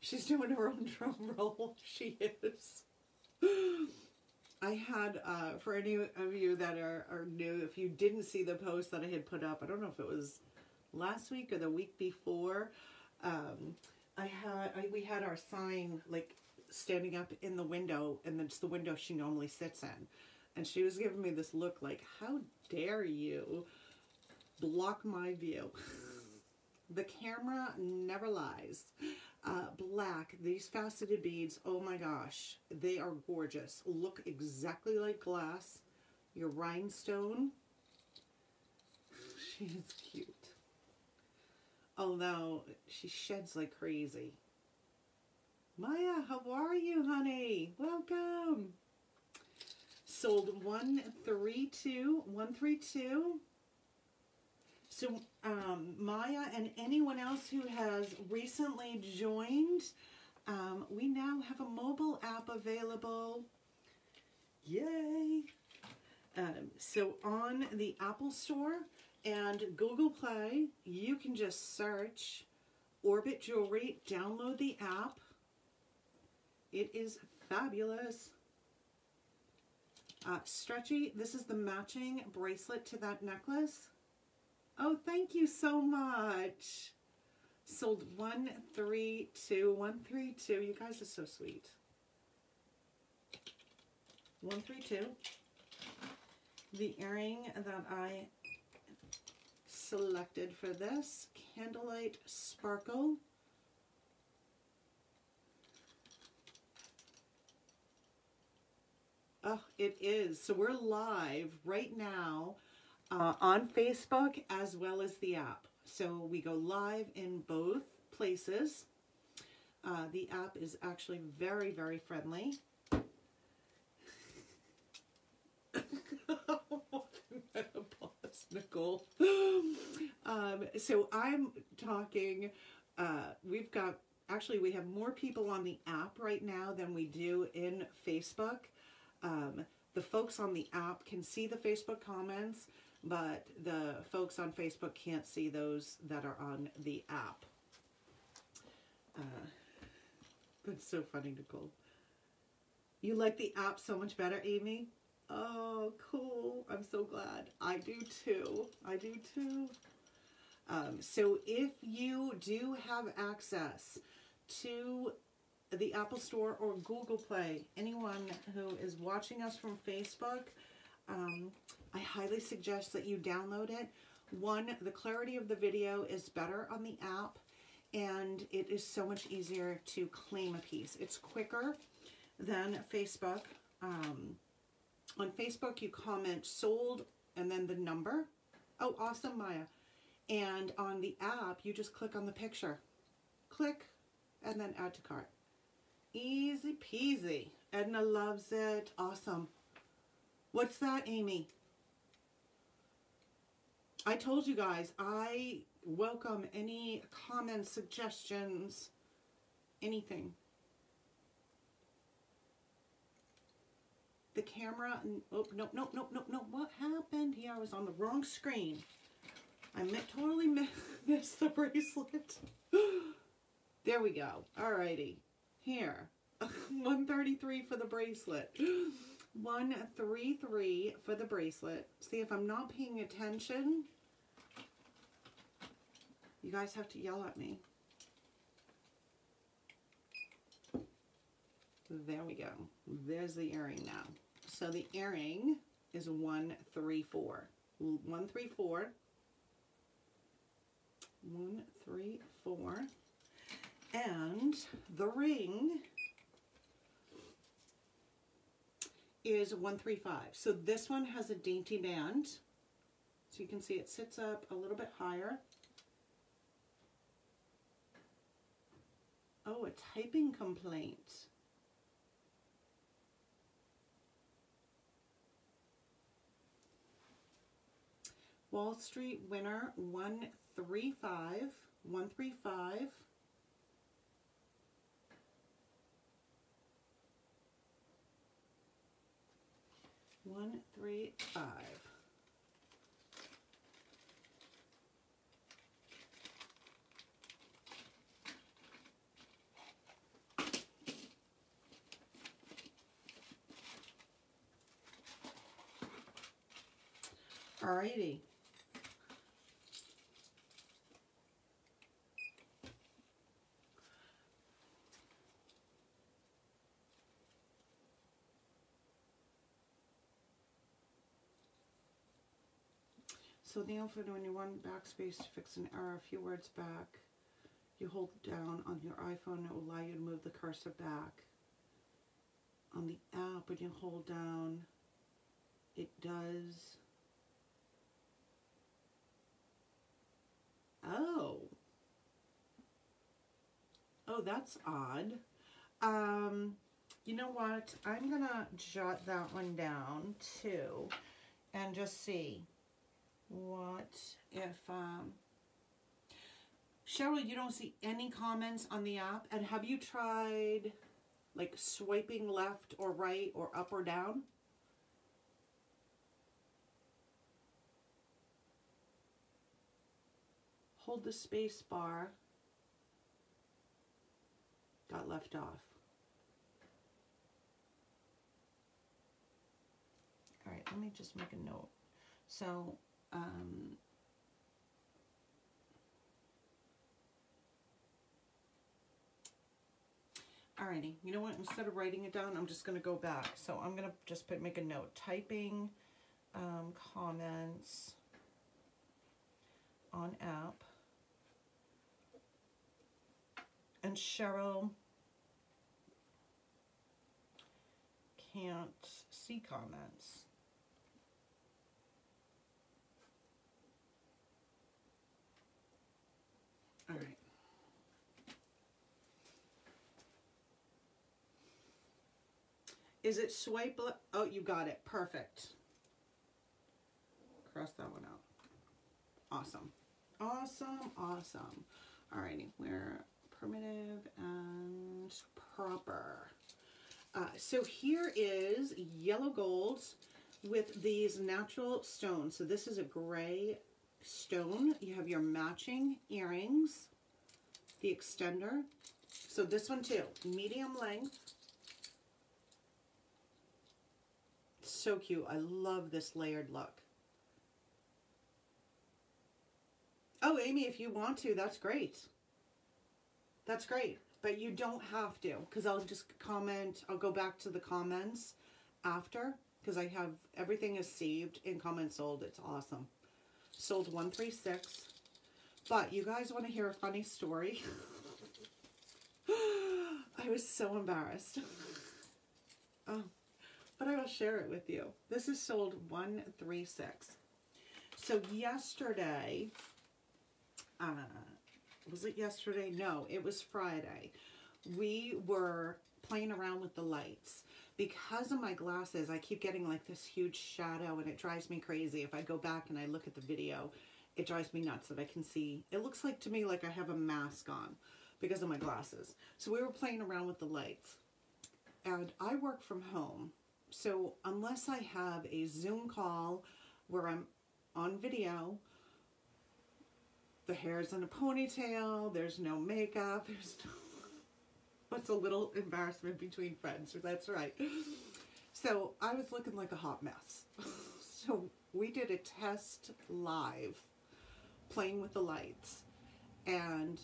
She's doing her own drum roll. She is. I had, uh, for any of you that are, are new, if you didn't see the post that I had put up, I don't know if it was last week or the week before, um, I had, I, we had our sign like standing up in the window and it's the window she normally sits in. And she was giving me this look like, how dare you block my view. the camera never lies. Uh, black, these faceted beads, oh my gosh, they are gorgeous. Look exactly like glass. Your rhinestone. She is cute. Although she sheds like crazy. Maya, how are you, honey? Welcome. Sold 132, 132. So um, Maya and anyone else who has recently joined, um, we now have a mobile app available. Yay! Um, so on the Apple Store and Google Play, you can just search Orbit Jewelry. Download the app. It is fabulous. Uh, stretchy, this is the matching bracelet to that necklace. Oh, thank you so much. Sold 132, 132. You guys are so sweet. 132. The earring that I selected for this, Candlelight Sparkle. Oh, it is. So we're live right now uh, on Facebook as well as the app. So we go live in both places. Uh, the app is actually very, very friendly. Nicole. Um, so I'm talking, uh, we've got, actually we have more people on the app right now than we do in Facebook. Um, the folks on the app can see the Facebook comments, but the folks on Facebook can't see those that are on the app. Uh, that's so funny, Nicole. You like the app so much better, Amy? Oh, cool. I'm so glad. I do too. I do too. Um, so if you do have access to the Apple Store or Google Play, anyone who is watching us from Facebook, um, I highly suggest that you download it. One, the clarity of the video is better on the app and it is so much easier to claim a piece. It's quicker than Facebook. Um, on Facebook, you comment sold and then the number. Oh, awesome, Maya. And on the app, you just click on the picture. Click and then add to cart. Easy peasy. Edna loves it. Awesome. What's that, Amy? I told you guys, I welcome any comments, suggestions, anything. The camera, oh, no, no, no, no, no, what happened here? I was on the wrong screen. I totally missed the bracelet. there we go. Alrighty. Here. 133 for the bracelet. 133 for the bracelet. See, if I'm not paying attention, you guys have to yell at me. There we go. There's the earring now. So the earring is 134. 134. 134. And the ring is 135. So this one has a dainty band. So you can see it sits up a little bit higher. Oh, a typing complaint. Wall Street winner 135, 135. One, three, five. Alrighty. So the outfit, when you want backspace to fix an error a few words back, you hold down on your iPhone, it will allow you to move the cursor back. On the app, when you hold down, it does... Oh. Oh, that's odd. Um, you know what? I'm going to jot that one down too and just see what if, um, Cheryl, you don't see any comments on the app? And have you tried like swiping left or right or up or down? Hold the space bar got left off. All right, let me just make a note. So, um, Alrighty, you know what? Instead of writing it down, I'm just going to go back. So I'm going to just put make a note. Typing um, comments on app. And Cheryl can't see comments. All right. Is it swipe? Oh, you got it. Perfect. Cross that one out. Awesome. Awesome. Awesome. Alrighty. We're primitive and proper. Uh, so here is yellow gold with these natural stones. So this is a gray stone. You have your matching earrings, the extender. So this one too, medium length. So cute. I love this layered look. Oh, Amy, if you want to, that's great. That's great. But you don't have to because I'll just comment. I'll go back to the comments after because I have everything is saved in CommentSold. It's awesome. Sold 136. But you guys want to hear a funny story? I was so embarrassed. oh, but I will share it with you. This is sold 136. So yesterday, uh, was it yesterday? No, it was Friday. We were playing around with the lights. Because of my glasses, I keep getting like this huge shadow and it drives me crazy. If I go back and I look at the video, it drives me nuts that I can see. It looks like to me like I have a mask on because of my glasses. So we were playing around with the lights. And I work from home. So unless I have a Zoom call where I'm on video, the hair's in a ponytail, there's no makeup, there's no... What's a little embarrassment between friends, that's right. So I was looking like a hot mess. so we did a test live, playing with the lights, and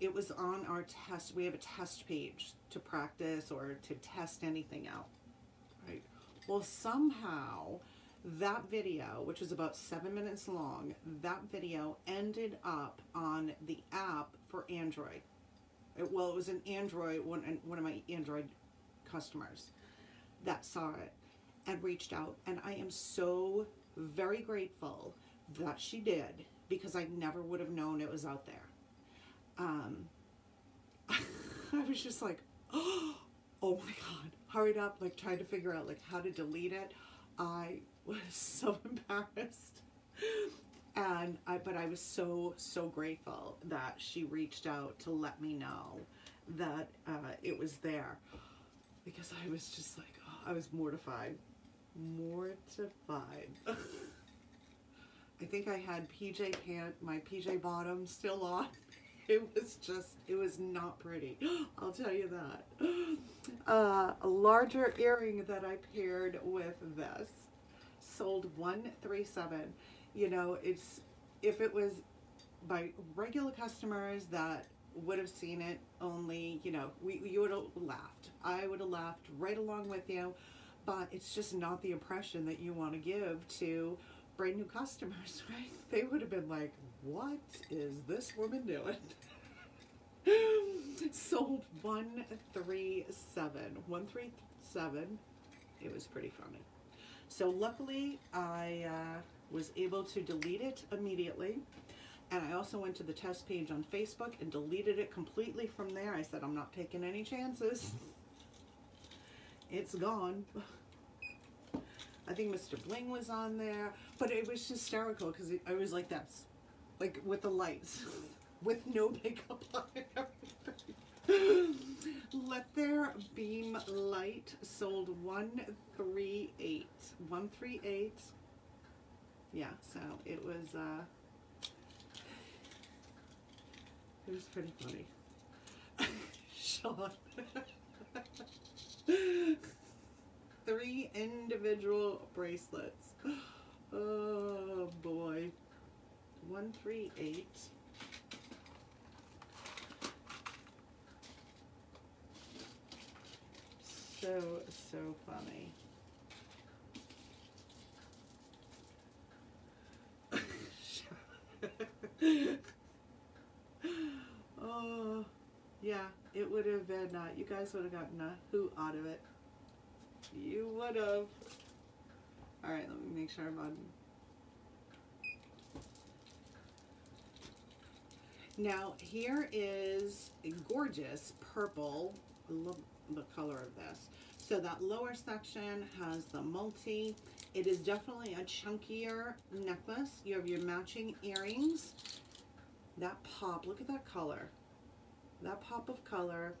it was on our test. We have a test page to practice or to test anything out? Well, somehow that video, which was about seven minutes long, that video ended up on the app for Android. It, well, it was an Android, one, one of my Android customers that saw it and reached out. And I am so very grateful that she did because I never would have known it was out there. Um, I was just like, oh my God, hurried up, like trying to figure out like how to delete it. I was so embarrassed. And I, but I was so, so grateful that she reached out to let me know that uh, it was there because I was just like, oh, I was mortified, mortified. I think I had PJ pant, my PJ bottom still on. It was just, it was not pretty. I'll tell you that. Uh, a larger earring that I paired with this sold 137 you know it's if it was by regular customers that would have seen it only you know we you would have laughed i would have laughed right along with you but it's just not the impression that you want to give to brand new customers right they would have been like what is this woman doing sold 137 137 it was pretty funny so luckily I uh, was able to delete it immediately. And I also went to the test page on Facebook and deleted it completely from there. I said, I'm not taking any chances. It's gone. I think Mr. Bling was on there, but it was hysterical because I was like this, like with the lights, with no makeup on. Let There Beam Light sold 138. 138. Yeah, so it was, uh, it was pretty funny. Sean. Three individual bracelets. Oh boy. One, three, eight. So, so funny. oh, yeah, it would have been, uh, you guys would have gotten a who out of it. You would have. All right, let me make sure I'm on. Now, here is a gorgeous purple. I love the color of this. So that lower section has the multi. It is definitely a chunkier necklace. You have your matching earrings. That pop, look at that color. That pop of color.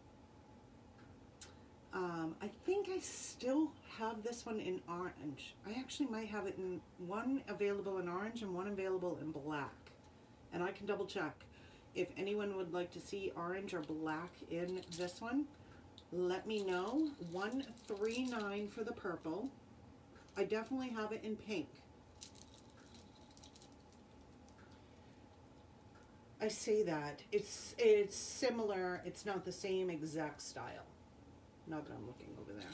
Um, I think I still have this one in orange. I actually might have it in one available in orange and one available in black. And I can double check. If anyone would like to see orange or black in this one, let me know. 139 for the purple. I definitely have it in pink. I say that. It's it's similar. It's not the same exact style. Not that I'm looking over there.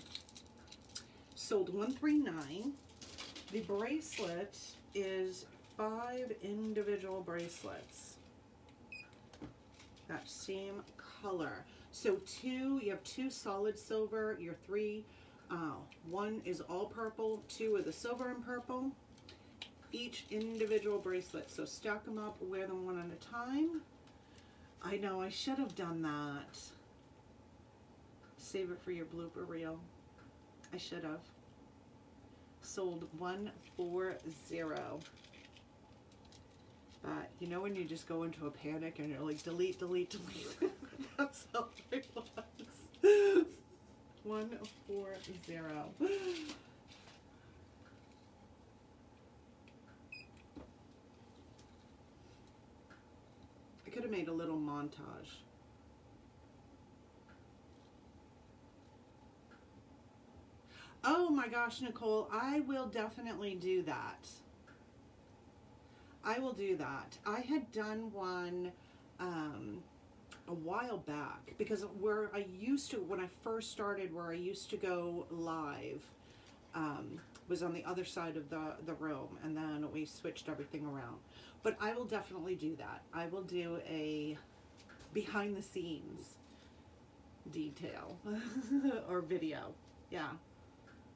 Sold 139. The bracelet is five individual bracelets. That same color. So two, you have two solid silver, your three, uh, one is all purple, two are the silver and purple. Each individual bracelet. So stack them up, wear them one at a time. I know, I should have done that. Save it for your blooper reel. I should have. Sold 140. But you know when you just go into a panic and you're like, delete, delete, delete. That's how it was. One four zero. I could have made a little montage. Oh my gosh, Nicole, I will definitely do that. I will do that. I had done one um, a while back because where I used to, when I first started, where I used to go live um, was on the other side of the, the room and then we switched everything around. But I will definitely do that. I will do a behind the scenes detail or video. Yeah.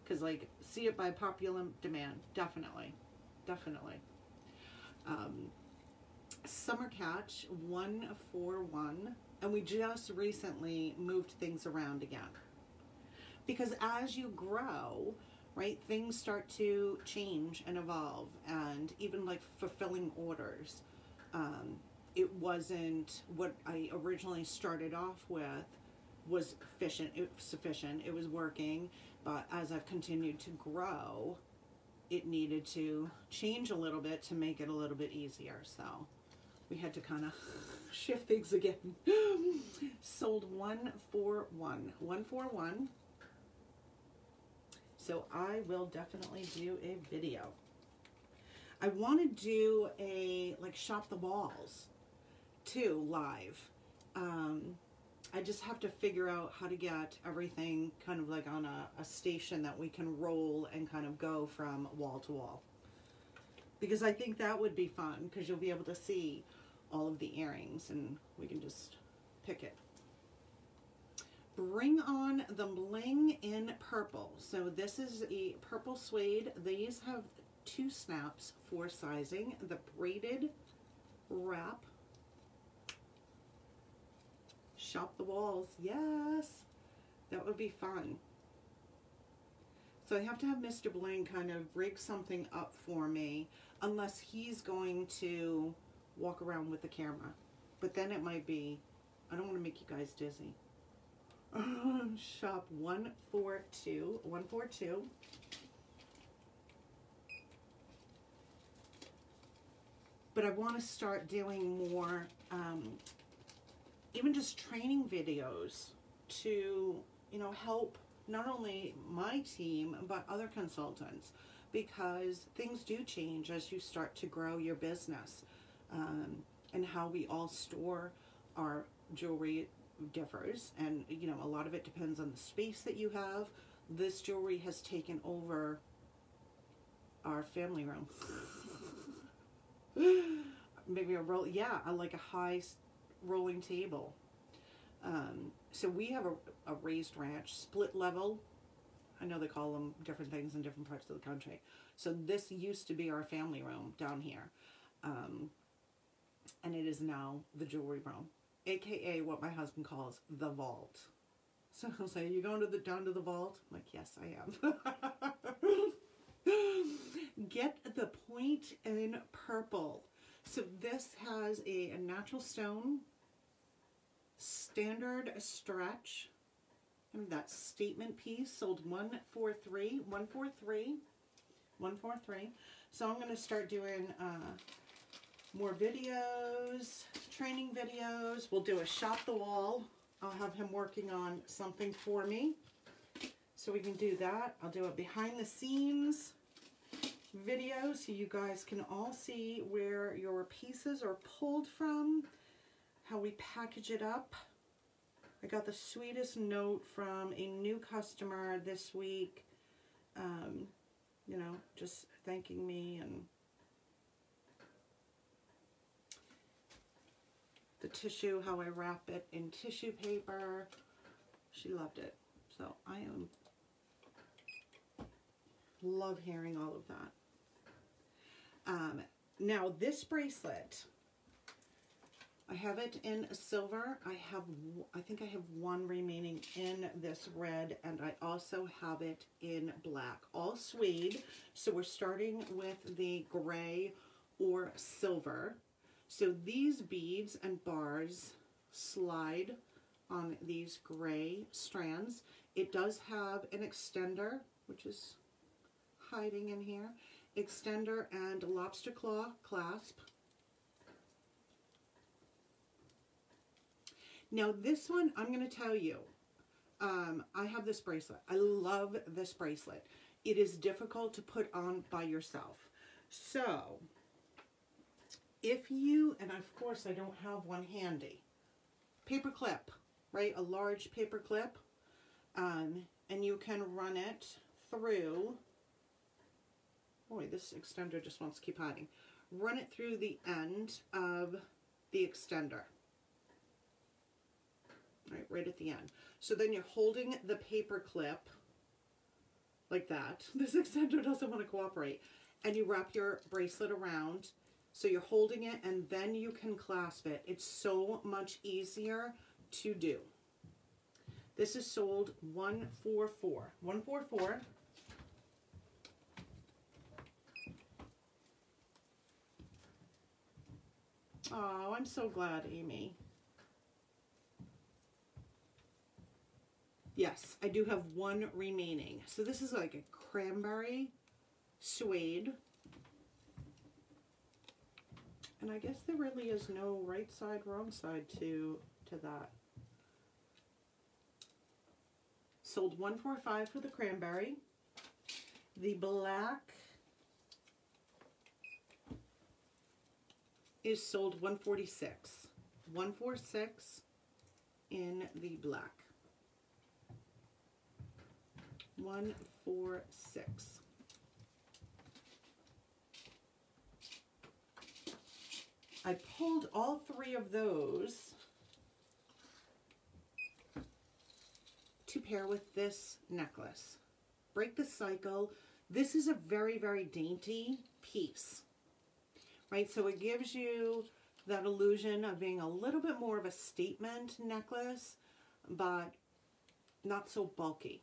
Because like see it by popular demand. Definitely. Definitely. Um, Summer Catch 141 and we just recently moved things around again. Because as you grow, right, things start to change and evolve and even like fulfilling orders. Um, it wasn't what I originally started off with was sufficient, it, sufficient, it was working, but as I've continued to grow, it needed to change a little bit to make it a little bit easier. So we had to kind of shift things again. Sold 141. 141. So I will definitely do a video. I want to do a like shop the walls too live. Um, I just have to figure out how to get everything kind of like on a, a station that we can roll and kind of go from wall to wall. Because I think that would be fun because you'll be able to see all of the earrings and we can just pick it. Bring on the bling in purple. So this is a purple suede. These have two snaps for sizing. The braided wrap. Shop the walls. Yes. That would be fun. So I have to have Mr. Blaine kind of rig something up for me unless he's going to walk around with the camera. But then it might be, I don't want to make you guys dizzy. shop 142, 142. But I want to start doing more, um, even just training videos to, you know, help not only my team, but other consultants because things do change as you start to grow your business. Um, and how we all store our jewelry differs. And, you know, a lot of it depends on the space that you have. This jewelry has taken over our family room. Maybe a roll, yeah, like a high rolling table. Um, so we have a, a raised ranch, split level. I know they call them different things in different parts of the country. So this used to be our family room down here. Um, and it is now the jewelry room, aka what my husband calls the vault. So he'll say, "You going to the down to the vault?" I'm like, "Yes, I am." Get the point in purple. So this has a, a natural stone, standard stretch, and that statement piece sold 143, 143, 143. So I'm going to start doing uh, more videos, training videos. We'll do a shop the wall. I'll have him working on something for me. So we can do that. I'll do a behind the scenes video so you guys can all see where your pieces are pulled from, how we package it up. I got the sweetest note from a new customer this week, um, you know, just thanking me and the tissue, how I wrap it in tissue paper. She loved it. So I am love hearing all of that. Um, now this bracelet, I have it in silver. I have, I think I have one remaining in this red, and I also have it in black, all suede. So we're starting with the gray or silver. So these beads and bars slide on these gray strands. It does have an extender, which is hiding in here. Extender and lobster claw clasp. Now this one, I'm going to tell you, um, I have this bracelet. I love this bracelet. It is difficult to put on by yourself. So, if you, and of course I don't have one handy, paper clip, right? A large paper clip, um, and you can run it through, boy, this extender just wants to keep hiding. Run it through the end of the extender, right, right at the end. So then you're holding the paper clip like that. This extender doesn't want to cooperate. And you wrap your bracelet around so you're holding it and then you can clasp it. It's so much easier to do. This is sold 144. 144. Oh, I'm so glad, Amy. Yes, I do have one remaining. So this is like a cranberry suede. And I guess there really is no right side, wrong side to, to that. Sold 145 for the cranberry. The black is sold 146. 146 in the black. 146. I pulled all three of those to pair with this necklace. Break the cycle. This is a very, very dainty piece, right? So it gives you that illusion of being a little bit more of a statement necklace, but not so bulky.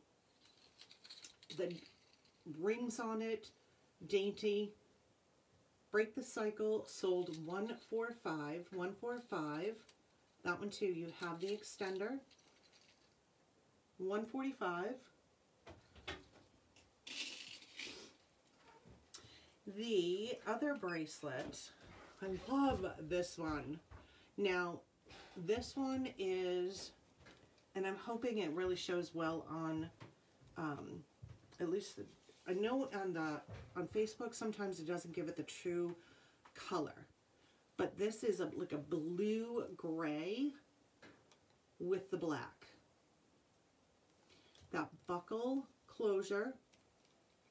The rings on it, dainty, Break the Cycle sold 145, 145. That one too, you have the extender. 145. The other bracelet, I love this one. Now, this one is and I'm hoping it really shows well on, um, at least I know on the on Facebook sometimes it doesn't give it the true color, but this is a like a blue gray with the black. That buckle closure,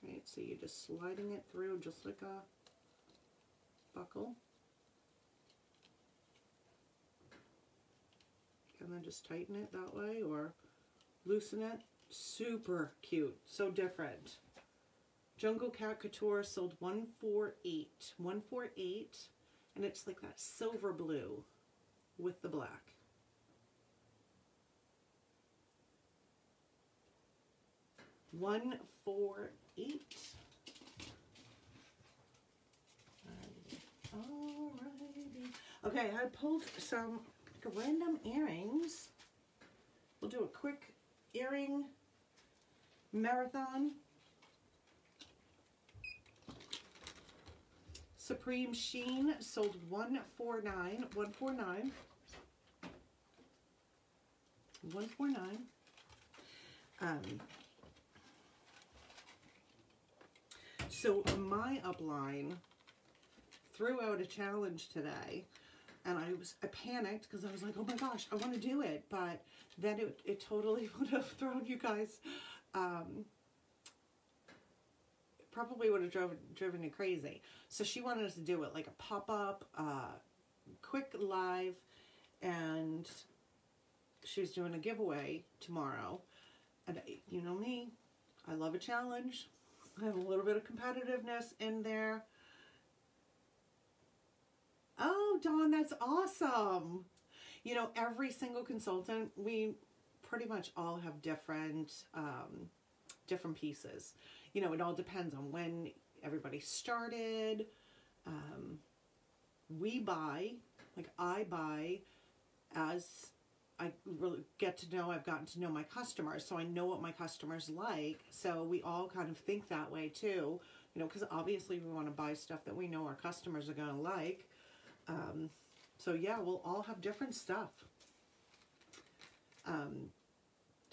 right? So you're just sliding it through just like a buckle. And then just tighten it that way or loosen it. Super cute, so different. Jungle Cat Couture sold 148. 148 and it's like that silver blue with the black. One, four, eight. Alrighty. Okay, I pulled some random earrings. We'll do a quick earring marathon. Supreme Sheen sold 149 149 149 um so my upline threw out a challenge today and I was I panicked because I was like oh my gosh I want to do it but then it, it totally would have thrown you guys um probably would have driven, driven you crazy. So she wanted us to do it like a pop-up, uh, quick live, and she was doing a giveaway tomorrow. And you know me, I love a challenge. I have a little bit of competitiveness in there. Oh, Dawn, that's awesome. You know, every single consultant, we pretty much all have different, um, different pieces you know, it all depends on when everybody started. Um, we buy, like I buy as I really get to know, I've gotten to know my customers, so I know what my customers like. So we all kind of think that way too, you know, because obviously we want to buy stuff that we know our customers are going to like. Um, so yeah, we'll all have different stuff. Um,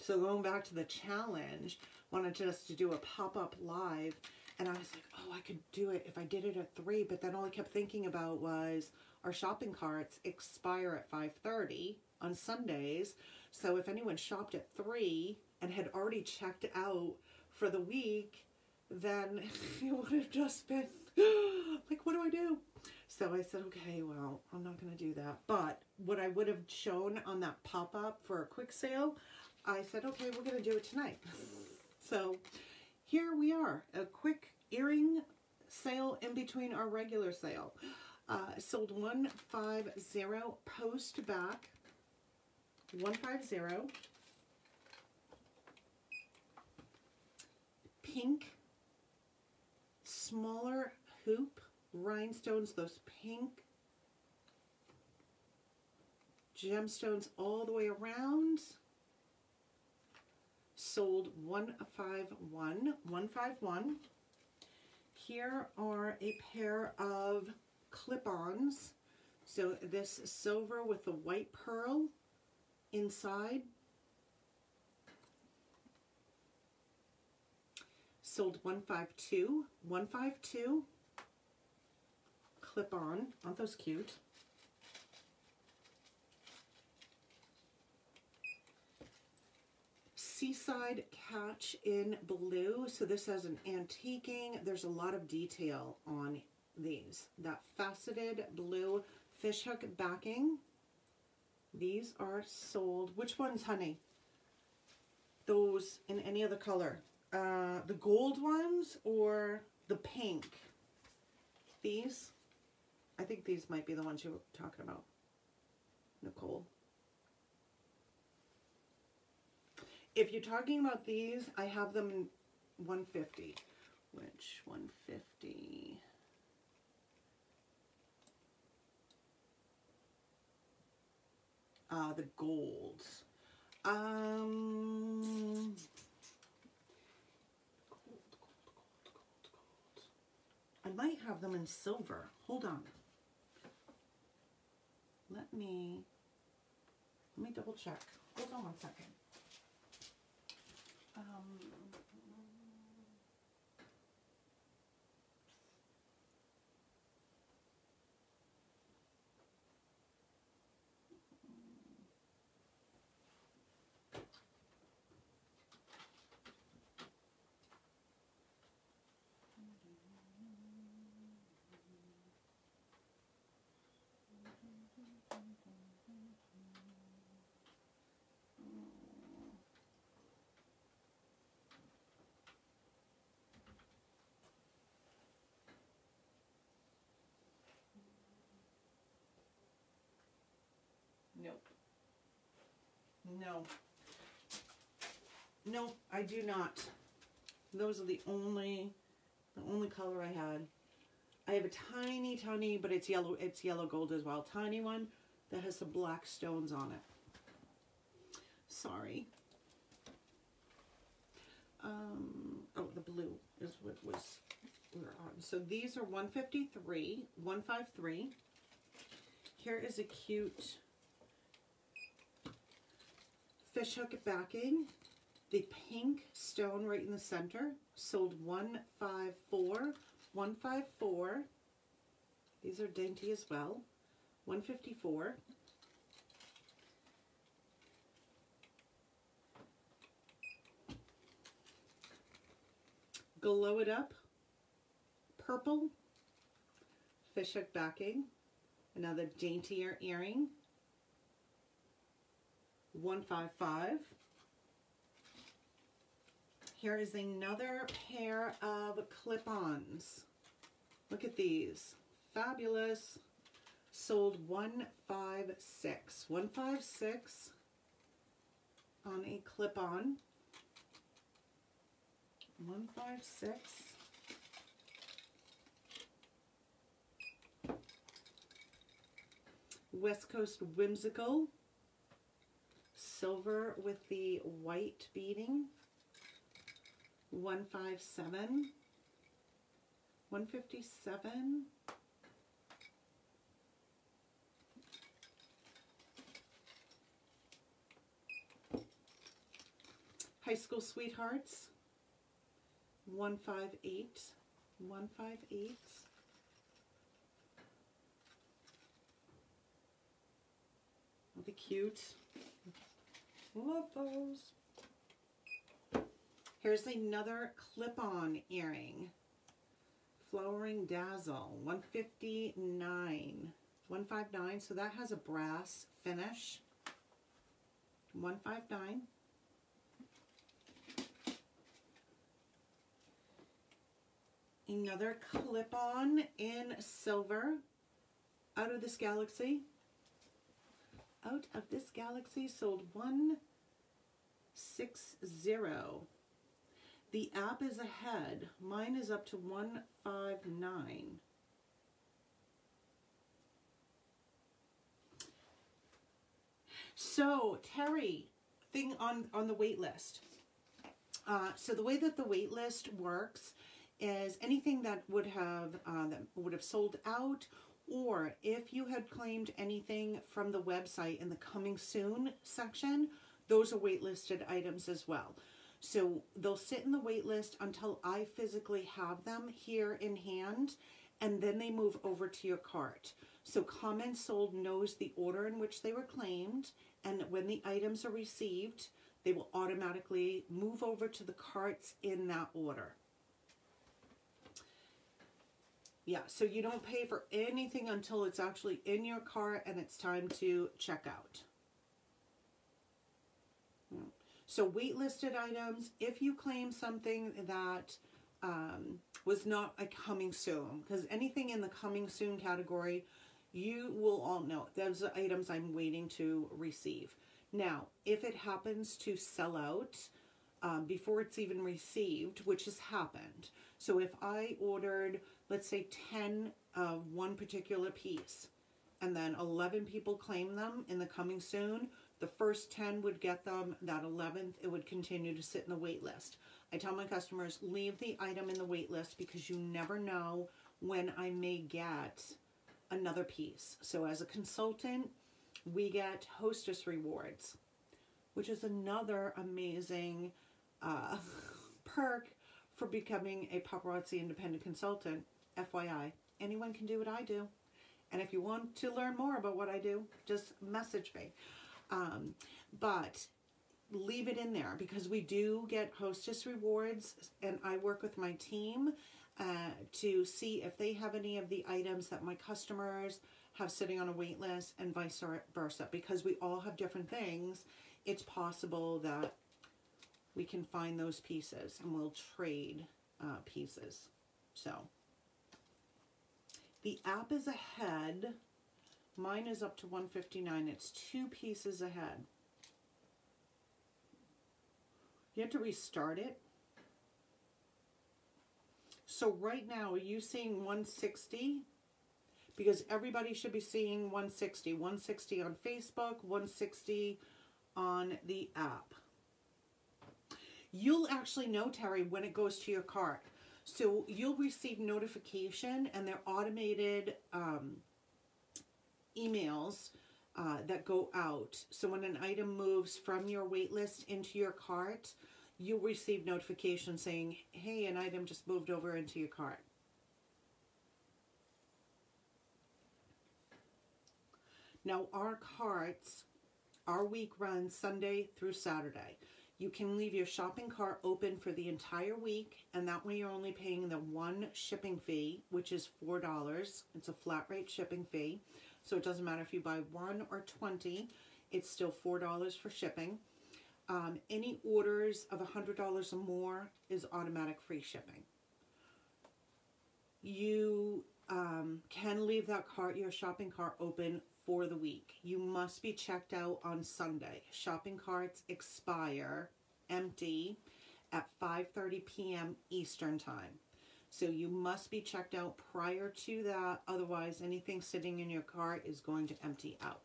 so going back to the challenge, wanted just to do a pop-up live and I was like, oh, I could do it if I did it at 3, but then all I kept thinking about was our shopping carts expire at 5.30 on Sundays. So if anyone shopped at 3 and had already checked out for the week, then it would have just been like, what do I do? So I said, okay, well, I'm not going to do that. But what I would have shown on that pop-up for a quick sale, I said, okay, we're going to do it tonight. So here we are, a quick earring sale in between our regular sale. Uh, sold 150 post back, 150. Pink, smaller hoop, rhinestones, those pink gemstones all the way around sold 151, 151. Here are a pair of clip-ons. So this silver with the white pearl inside. Sold 152, 152 clip-on. Aren't those cute? Seaside Catch in blue. So this has an antiquing. There's a lot of detail on these. That faceted blue fishhook backing. These are sold. Which ones, honey? Those in any other color. Uh, the gold ones or the pink? These? I think these might be the ones you were talking about, Nicole. If you're talking about these, I have them 150. Which 150? Uh, the golds. Um, gold, gold, gold, I might have them in silver. Hold on. Let me, let me double check. Hold on one second. Um, No. No, I do not. Those are the only, the only color I had. I have a tiny, tiny, but it's yellow, it's yellow gold as well. Tiny one that has some black stones on it. Sorry. Um, oh, the blue is what was we on. So these are 153, 153. Here is a cute fishhook backing. The pink stone right in the center sold 154, 154. These are dainty as well. 154. Glow It Up, purple, fishhook backing, another daintier earring, 155. Here is another pair of clip-ons. Look at these. Fabulous. Sold 156. 156 on a clip-on. 156. West Coast Whimsical silver with the white beading. 157. 157. High School Sweethearts. 158. 158. Are they cute? Love those. Here's another clip-on earring. Flowering Dazzle, 159. 159, so that has a brass finish. 159. Another clip-on in silver. Out of this galaxy out of this galaxy sold 160. The app is ahead. Mine is up to 159. So, Terry, thing on, on the wait list. Uh, so the way that the wait list works is anything that would have uh, that would have sold out or if you had claimed anything from the website in the coming soon section, those are waitlisted items as well. So they'll sit in the waitlist until I physically have them here in hand and then they move over to your cart. So CommentSold knows the order in which they were claimed and when the items are received, they will automatically move over to the carts in that order. Yeah, so you don't pay for anything until it's actually in your cart and it's time to check out. So waitlisted items, if you claim something that um, was not a coming soon, because anything in the coming soon category, you will all know those are items I'm waiting to receive. Now, if it happens to sell out um, before it's even received, which has happened. So if I ordered let's say 10 of one particular piece and then 11 people claim them in the coming soon, the first 10 would get them, that 11th, it would continue to sit in the wait list. I tell my customers, leave the item in the wait list because you never know when I may get another piece. So as a consultant, we get hostess rewards, which is another amazing uh, perk for becoming a paparazzi independent consultant. FYI, anyone can do what I do. And if you want to learn more about what I do, just message me. Um, but leave it in there because we do get hostess rewards and I work with my team uh, to see if they have any of the items that my customers have sitting on a wait list and vice versa. Because we all have different things, it's possible that we can find those pieces and we'll trade uh, pieces. So the app is ahead. Mine is up to 159. It's two pieces ahead. You have to restart it. So right now, are you seeing 160? Because everybody should be seeing 160. 160 on Facebook, 160 on the app. You'll actually know, Terry, when it goes to your cart. So you'll receive notification and they're automated um, emails uh, that go out. So when an item moves from your wait list into your cart, you'll receive notification saying, hey, an item just moved over into your cart. Now our carts, our week runs Sunday through Saturday. You can leave your shopping cart open for the entire week and that way you're only paying the one shipping fee, which is $4. It's a flat rate shipping fee. So it doesn't matter if you buy one or 20, it's still $4 for shipping. Um, any orders of $100 or more is automatic free shipping. You um, can leave that cart, your shopping cart open for the week. You must be checked out on Sunday. Shopping carts expire empty at 5.30 p.m. Eastern Time. So you must be checked out prior to that. Otherwise, anything sitting in your cart is going to empty out.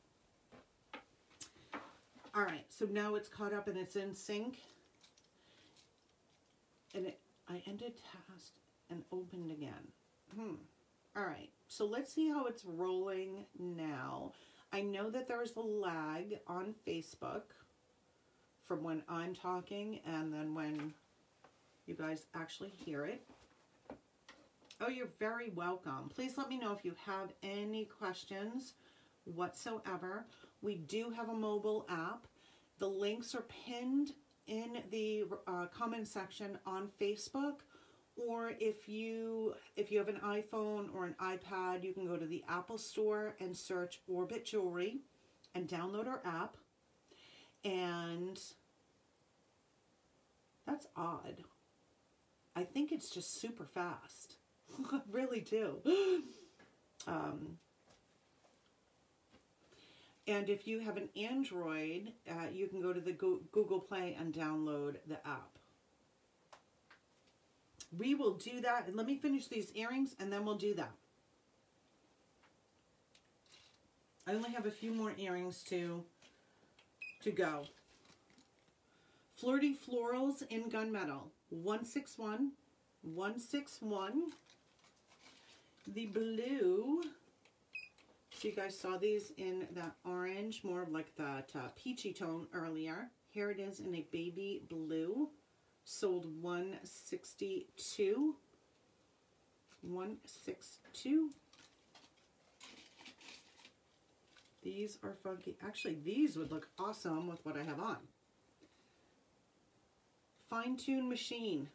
All right, so now it's caught up and it's in sync. And it, I ended task and opened again. Hmm. All right, so let's see how it's rolling now. I know that there's a lag on Facebook from when I'm talking and then when you guys actually hear it. Oh, you're very welcome. Please let me know if you have any questions whatsoever. We do have a mobile app. The links are pinned in the uh, comment section on Facebook or if you if you have an iPhone or an iPad you can go to the Apple store and search Orbit Jewelry and download our app. And that's odd. I think it's just super fast. I really do. Um, and if you have an Android, uh, you can go to the Google Play and download the app. We will do that. Let me finish these earrings and then we'll do that. I only have a few more earrings to, to go. Flirty Florals in Gunmetal. 161. 161. The blue so you guys saw these in that orange, more of like that uh, peachy tone earlier. Here it is in a baby blue. Sold 162 162 These are funky. Actually, these would look awesome with what I have on. Fine Tune Machine.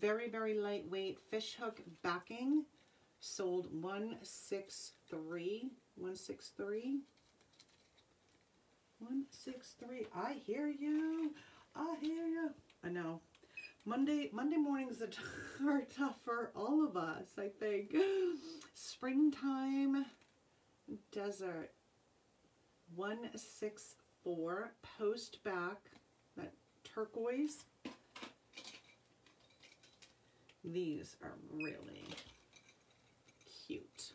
Very, very lightweight fish hook backing sold 163 163 163 I hear you. I hear you. I know. Monday Monday mornings are tough for all of us I think. Springtime desert. 164 post back that turquoise. These are really cute.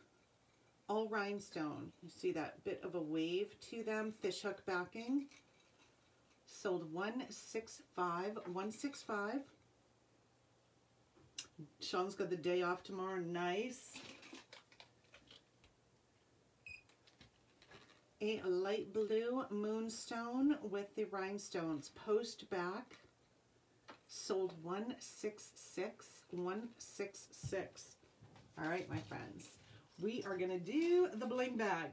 All rhinestone. You see that bit of a wave to them. Fishhook backing. Sold 165 165 Sean's got the day off tomorrow. Nice. a light blue moonstone with the rhinestones. Post back, sold 166, 166. All right, my friends, we are gonna do the bling bag.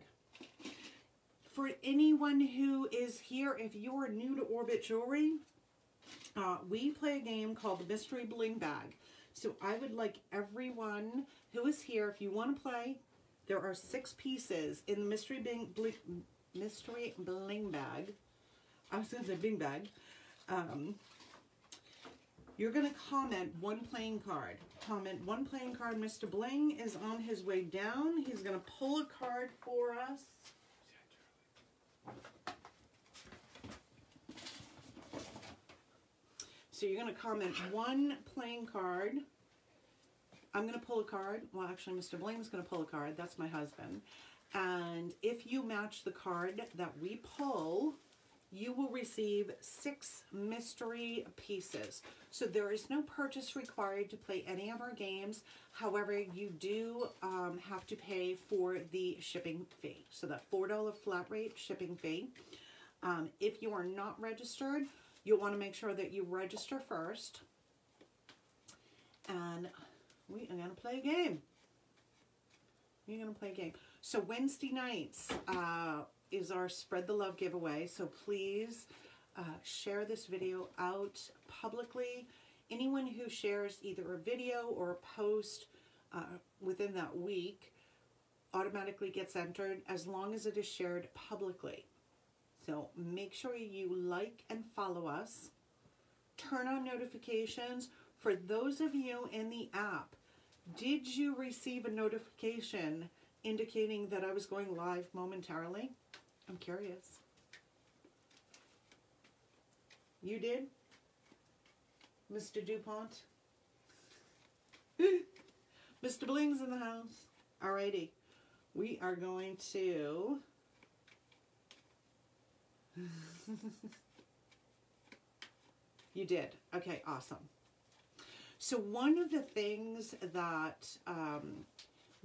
For anyone who is here, if you're new to Orbit Jewelry, uh, we play a game called the Mystery Bling Bag. So I would like everyone who is here, if you want to play, there are six pieces in the Mystery Bling, bling Mystery Bling Bag. I was going to say Bing Bag. Um, you're going to comment one playing card. Comment one playing card. Mr. Bling is on his way down. He's going to pull a card for us. So you're going to comment one playing card. I'm going to pull a card. Well, actually, Mr. Bling's going to pull a card. That's my husband. And if you match the card that we pull, you will receive six mystery pieces. So there is no purchase required to play any of our games. However, you do um, have to pay for the shipping fee. So that $4 flat rate shipping fee. Um, if you are not registered, You'll want to make sure that you register first. And we are going to play a game. We're going to play a game. So Wednesday nights uh, is our Spread the Love giveaway. So please uh, share this video out publicly. Anyone who shares either a video or a post uh, within that week automatically gets entered as long as it is shared publicly. So make sure you like and follow us. Turn on notifications. For those of you in the app, did you receive a notification indicating that I was going live momentarily? I'm curious. You did? Mr. Dupont? Mr. Bling's in the house. Alrighty. We are going to you did. Okay, awesome. So one of the things that um,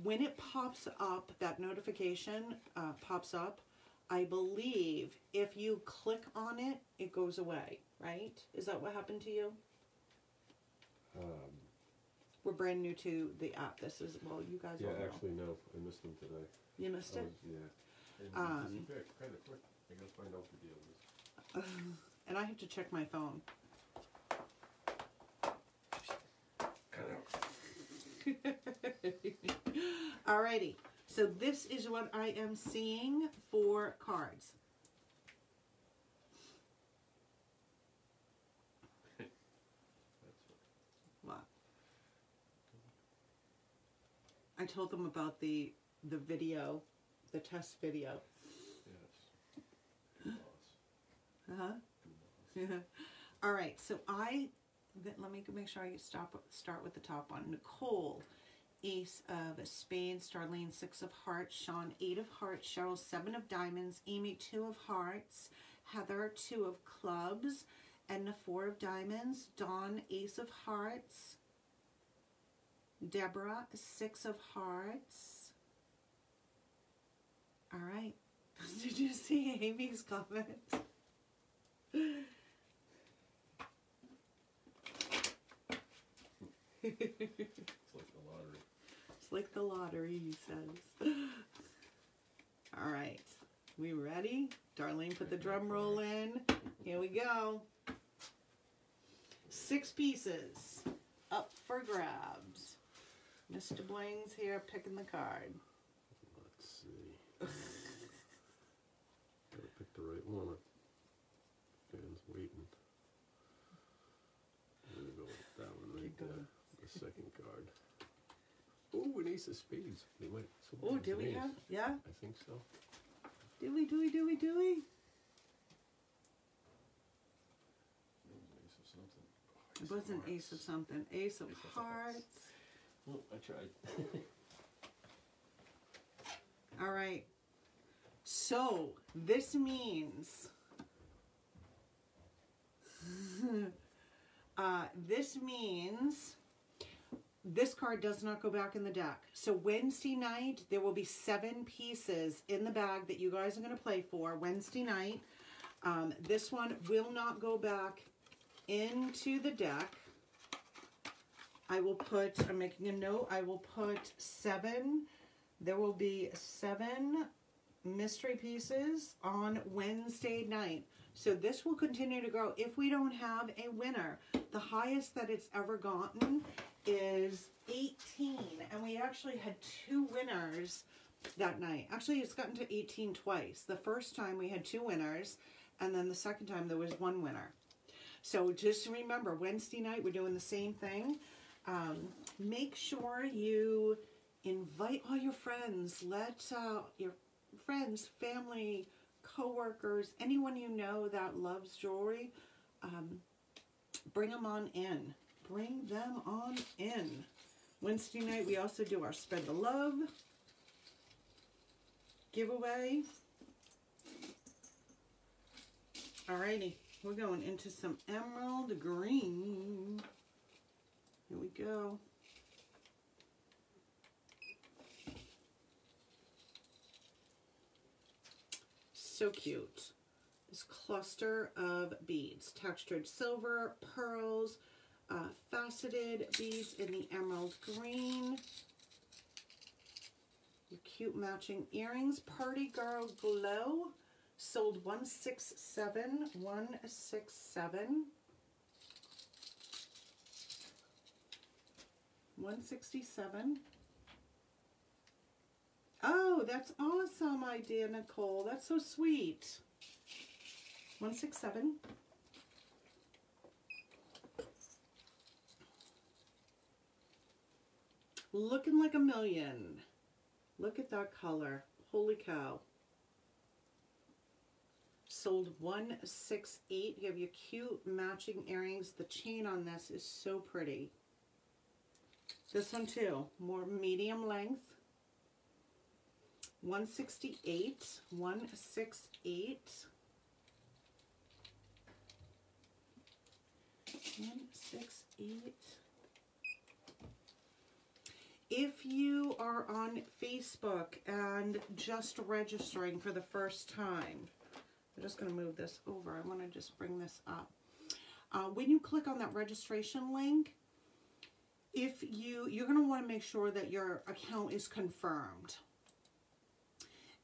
when it pops up, that notification uh, pops up, I believe if you click on it, it goes away, right? Is that what happened to you? Um, We're brand new to the app. This is, well, you guys yeah, all know. actually, no. I missed them today. You missed I it? was, yeah. And Um, kind of quick. I gotta find out the deal is. And I have to check my phone. Cut out. Alrighty, so this is what I am seeing for cards. What. I told them about the the video, the test video. Yes. Uh huh. Loss. All right, so I let me make sure I stop start with the top one. Nicole, Ace of Spades, Starlene, Six of Hearts, Sean, Eight of Hearts, Cheryl, Seven of Diamonds, Amy, Two of Hearts, Heather, Two of Clubs, Edna, Four of Diamonds, Dawn, Ace of Hearts, Deborah, Six of Hearts. All right. Did you see Amy's comment? It's like the lottery. It's like the lottery, he says. All right, we ready? Darlene, put the drum roll in. Here we go. Six pieces up for grabs. Mr. Bling's here picking the card. Let's see. Gotta pick the right one. Fans waiting. I'm gonna go with that one right Keep there. going. The second card. Oh, an ace of spades. They might. Oh, somebody's do we ace. have? Yeah? I think so. Do we, do we, do we, do we? It was an It was an ace of something. Oh, ace of something. Ace of Ace of hearts. hearts. Well, I tried. All right. So this means uh, this means this card does not go back in the deck. So Wednesday night, there will be seven pieces in the bag that you guys are going to play for Wednesday night. Um, this one will not go back into the deck. I will put, I'm making a note, I will put seven, there will be seven mystery pieces on Wednesday night. So this will continue to grow if we don't have a winner. The highest that it's ever gotten is 18. And we actually had two winners that night. Actually, it's gotten to 18 twice. The first time we had two winners, and then the second time there was one winner. So just remember, Wednesday night we're doing the same thing. Um, make sure you invite all your friends. Let uh, your friends, family, coworkers, anyone you know that loves jewelry, um, bring them on in. Bring them on in. Wednesday night, we also do our Spread the Love giveaway. Alrighty, we're going into some emerald green. Here we go. So cute. This cluster of beads, textured silver, pearls, uh, faceted beads in the emerald green. Your cute matching earrings, Party Girl Glow, sold 167, 167. 167. Oh, that's awesome idea, Nicole. That's so sweet. 167. Looking like a million. Look at that color. Holy cow. Sold 168. You have your cute matching earrings. The chain on this is so pretty. This one too, more medium length. 168, 168. 168. If you are on Facebook and just registering for the first time, I'm just going to move this over. I want to just bring this up. Uh, when you click on that registration link, if you, you're going to want to make sure that your account is confirmed.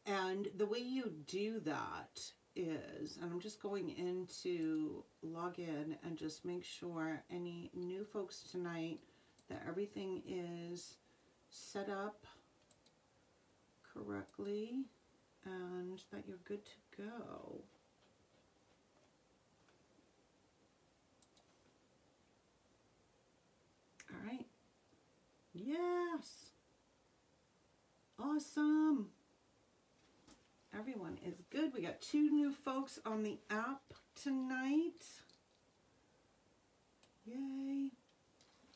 And the way you do that is, and I'm just going into log in and just make sure any new folks tonight that everything is set up correctly and that you're good to go. All right. Yes. Awesome. Everyone is good. We got two new folks on the app tonight. Yay.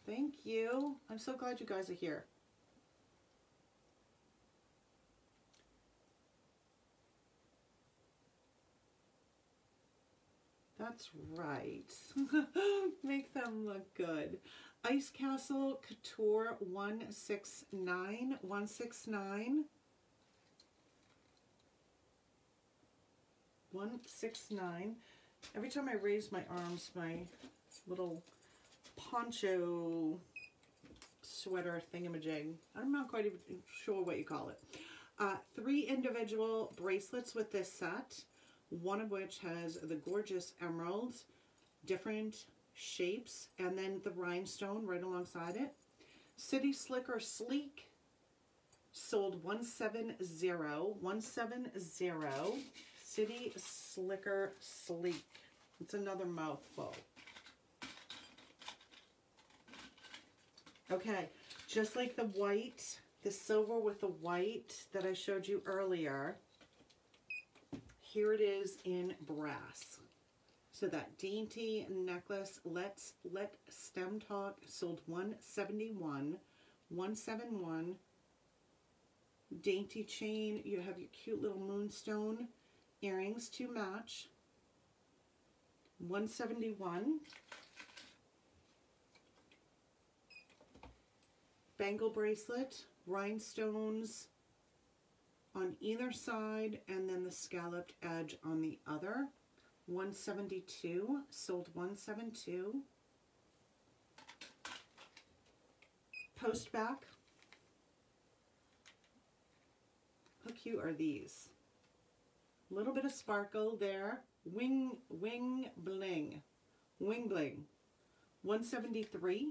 Thank you. I'm so glad you guys are here. That's right. Make them look good. Ice Castle Couture 169. 169. 169. Every time I raise my arms, my little poncho sweater thingamajig, I'm not quite sure what you call it. Uh, three individual bracelets with this set one of which has the gorgeous emeralds, different shapes, and then the rhinestone right alongside it. City Slicker Sleek sold 170, 170, City Slicker Sleek. It's another mouthful. Okay, just like the white, the silver with the white that I showed you earlier, here it is in brass. So that dainty necklace, Let's Let Stem Talk, sold 171 171 Dainty chain. You have your cute little moonstone earrings to match. 171 bangle bracelet, rhinestones on either side, and then the scalloped edge on the other. 172, sold 172. Post back. How cute are these? Little bit of sparkle there. Wing, wing bling. Wing bling. 173.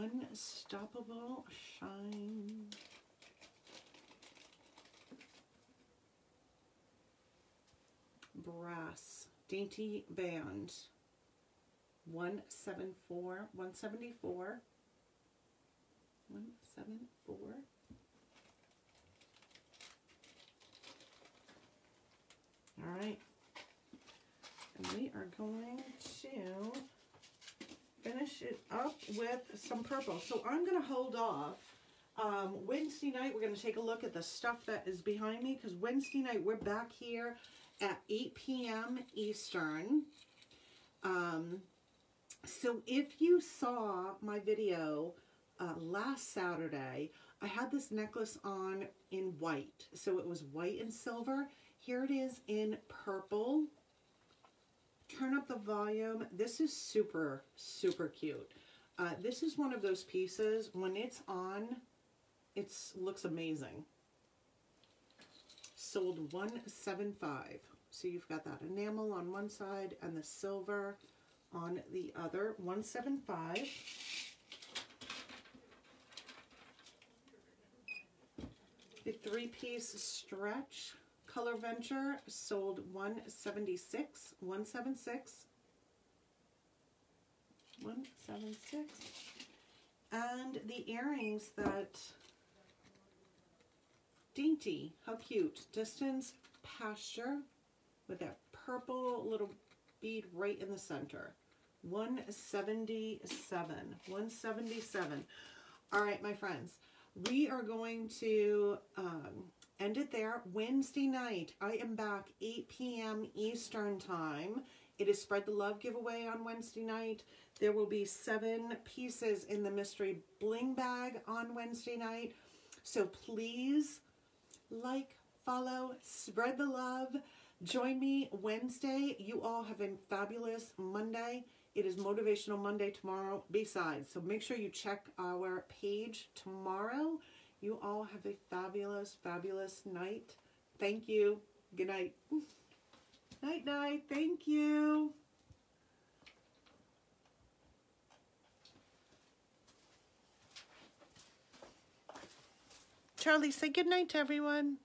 Unstoppable shine. Brass. Dainty band. 174. 174. 174. All right. And we are going to finish it up with some purple. So I'm going to hold off. Um, Wednesday night, we're going to take a look at the stuff that is behind me because Wednesday night, we're back here at 8 p.m. Eastern. Um, so if you saw my video uh, last Saturday, I had this necklace on in white. So it was white and silver. Here it is in purple. Turn up the volume. This is super, super cute. Uh, this is one of those pieces, when it's on, it looks amazing. Sold 175 So you've got that enamel on one side and the silver on the other. 175 The three-piece stretch Color Venture sold 176 176 176 and the earrings that Dainty, how cute. Distance Pasture with that purple little bead right in the center. 177. 177. All right, my friends. We are going to um, end it there. Wednesday night, I am back 8 p.m. Eastern Time. It is Spread the Love giveaway on Wednesday night. There will be seven pieces in the mystery bling bag on Wednesday night. So please like, follow, spread the love. Join me Wednesday. You all have a fabulous Monday. It is Motivational Monday tomorrow besides. So make sure you check our page tomorrow. You all have a fabulous, fabulous night. Thank you. Good night. Night, night. Thank you. Charlie, say good night to everyone.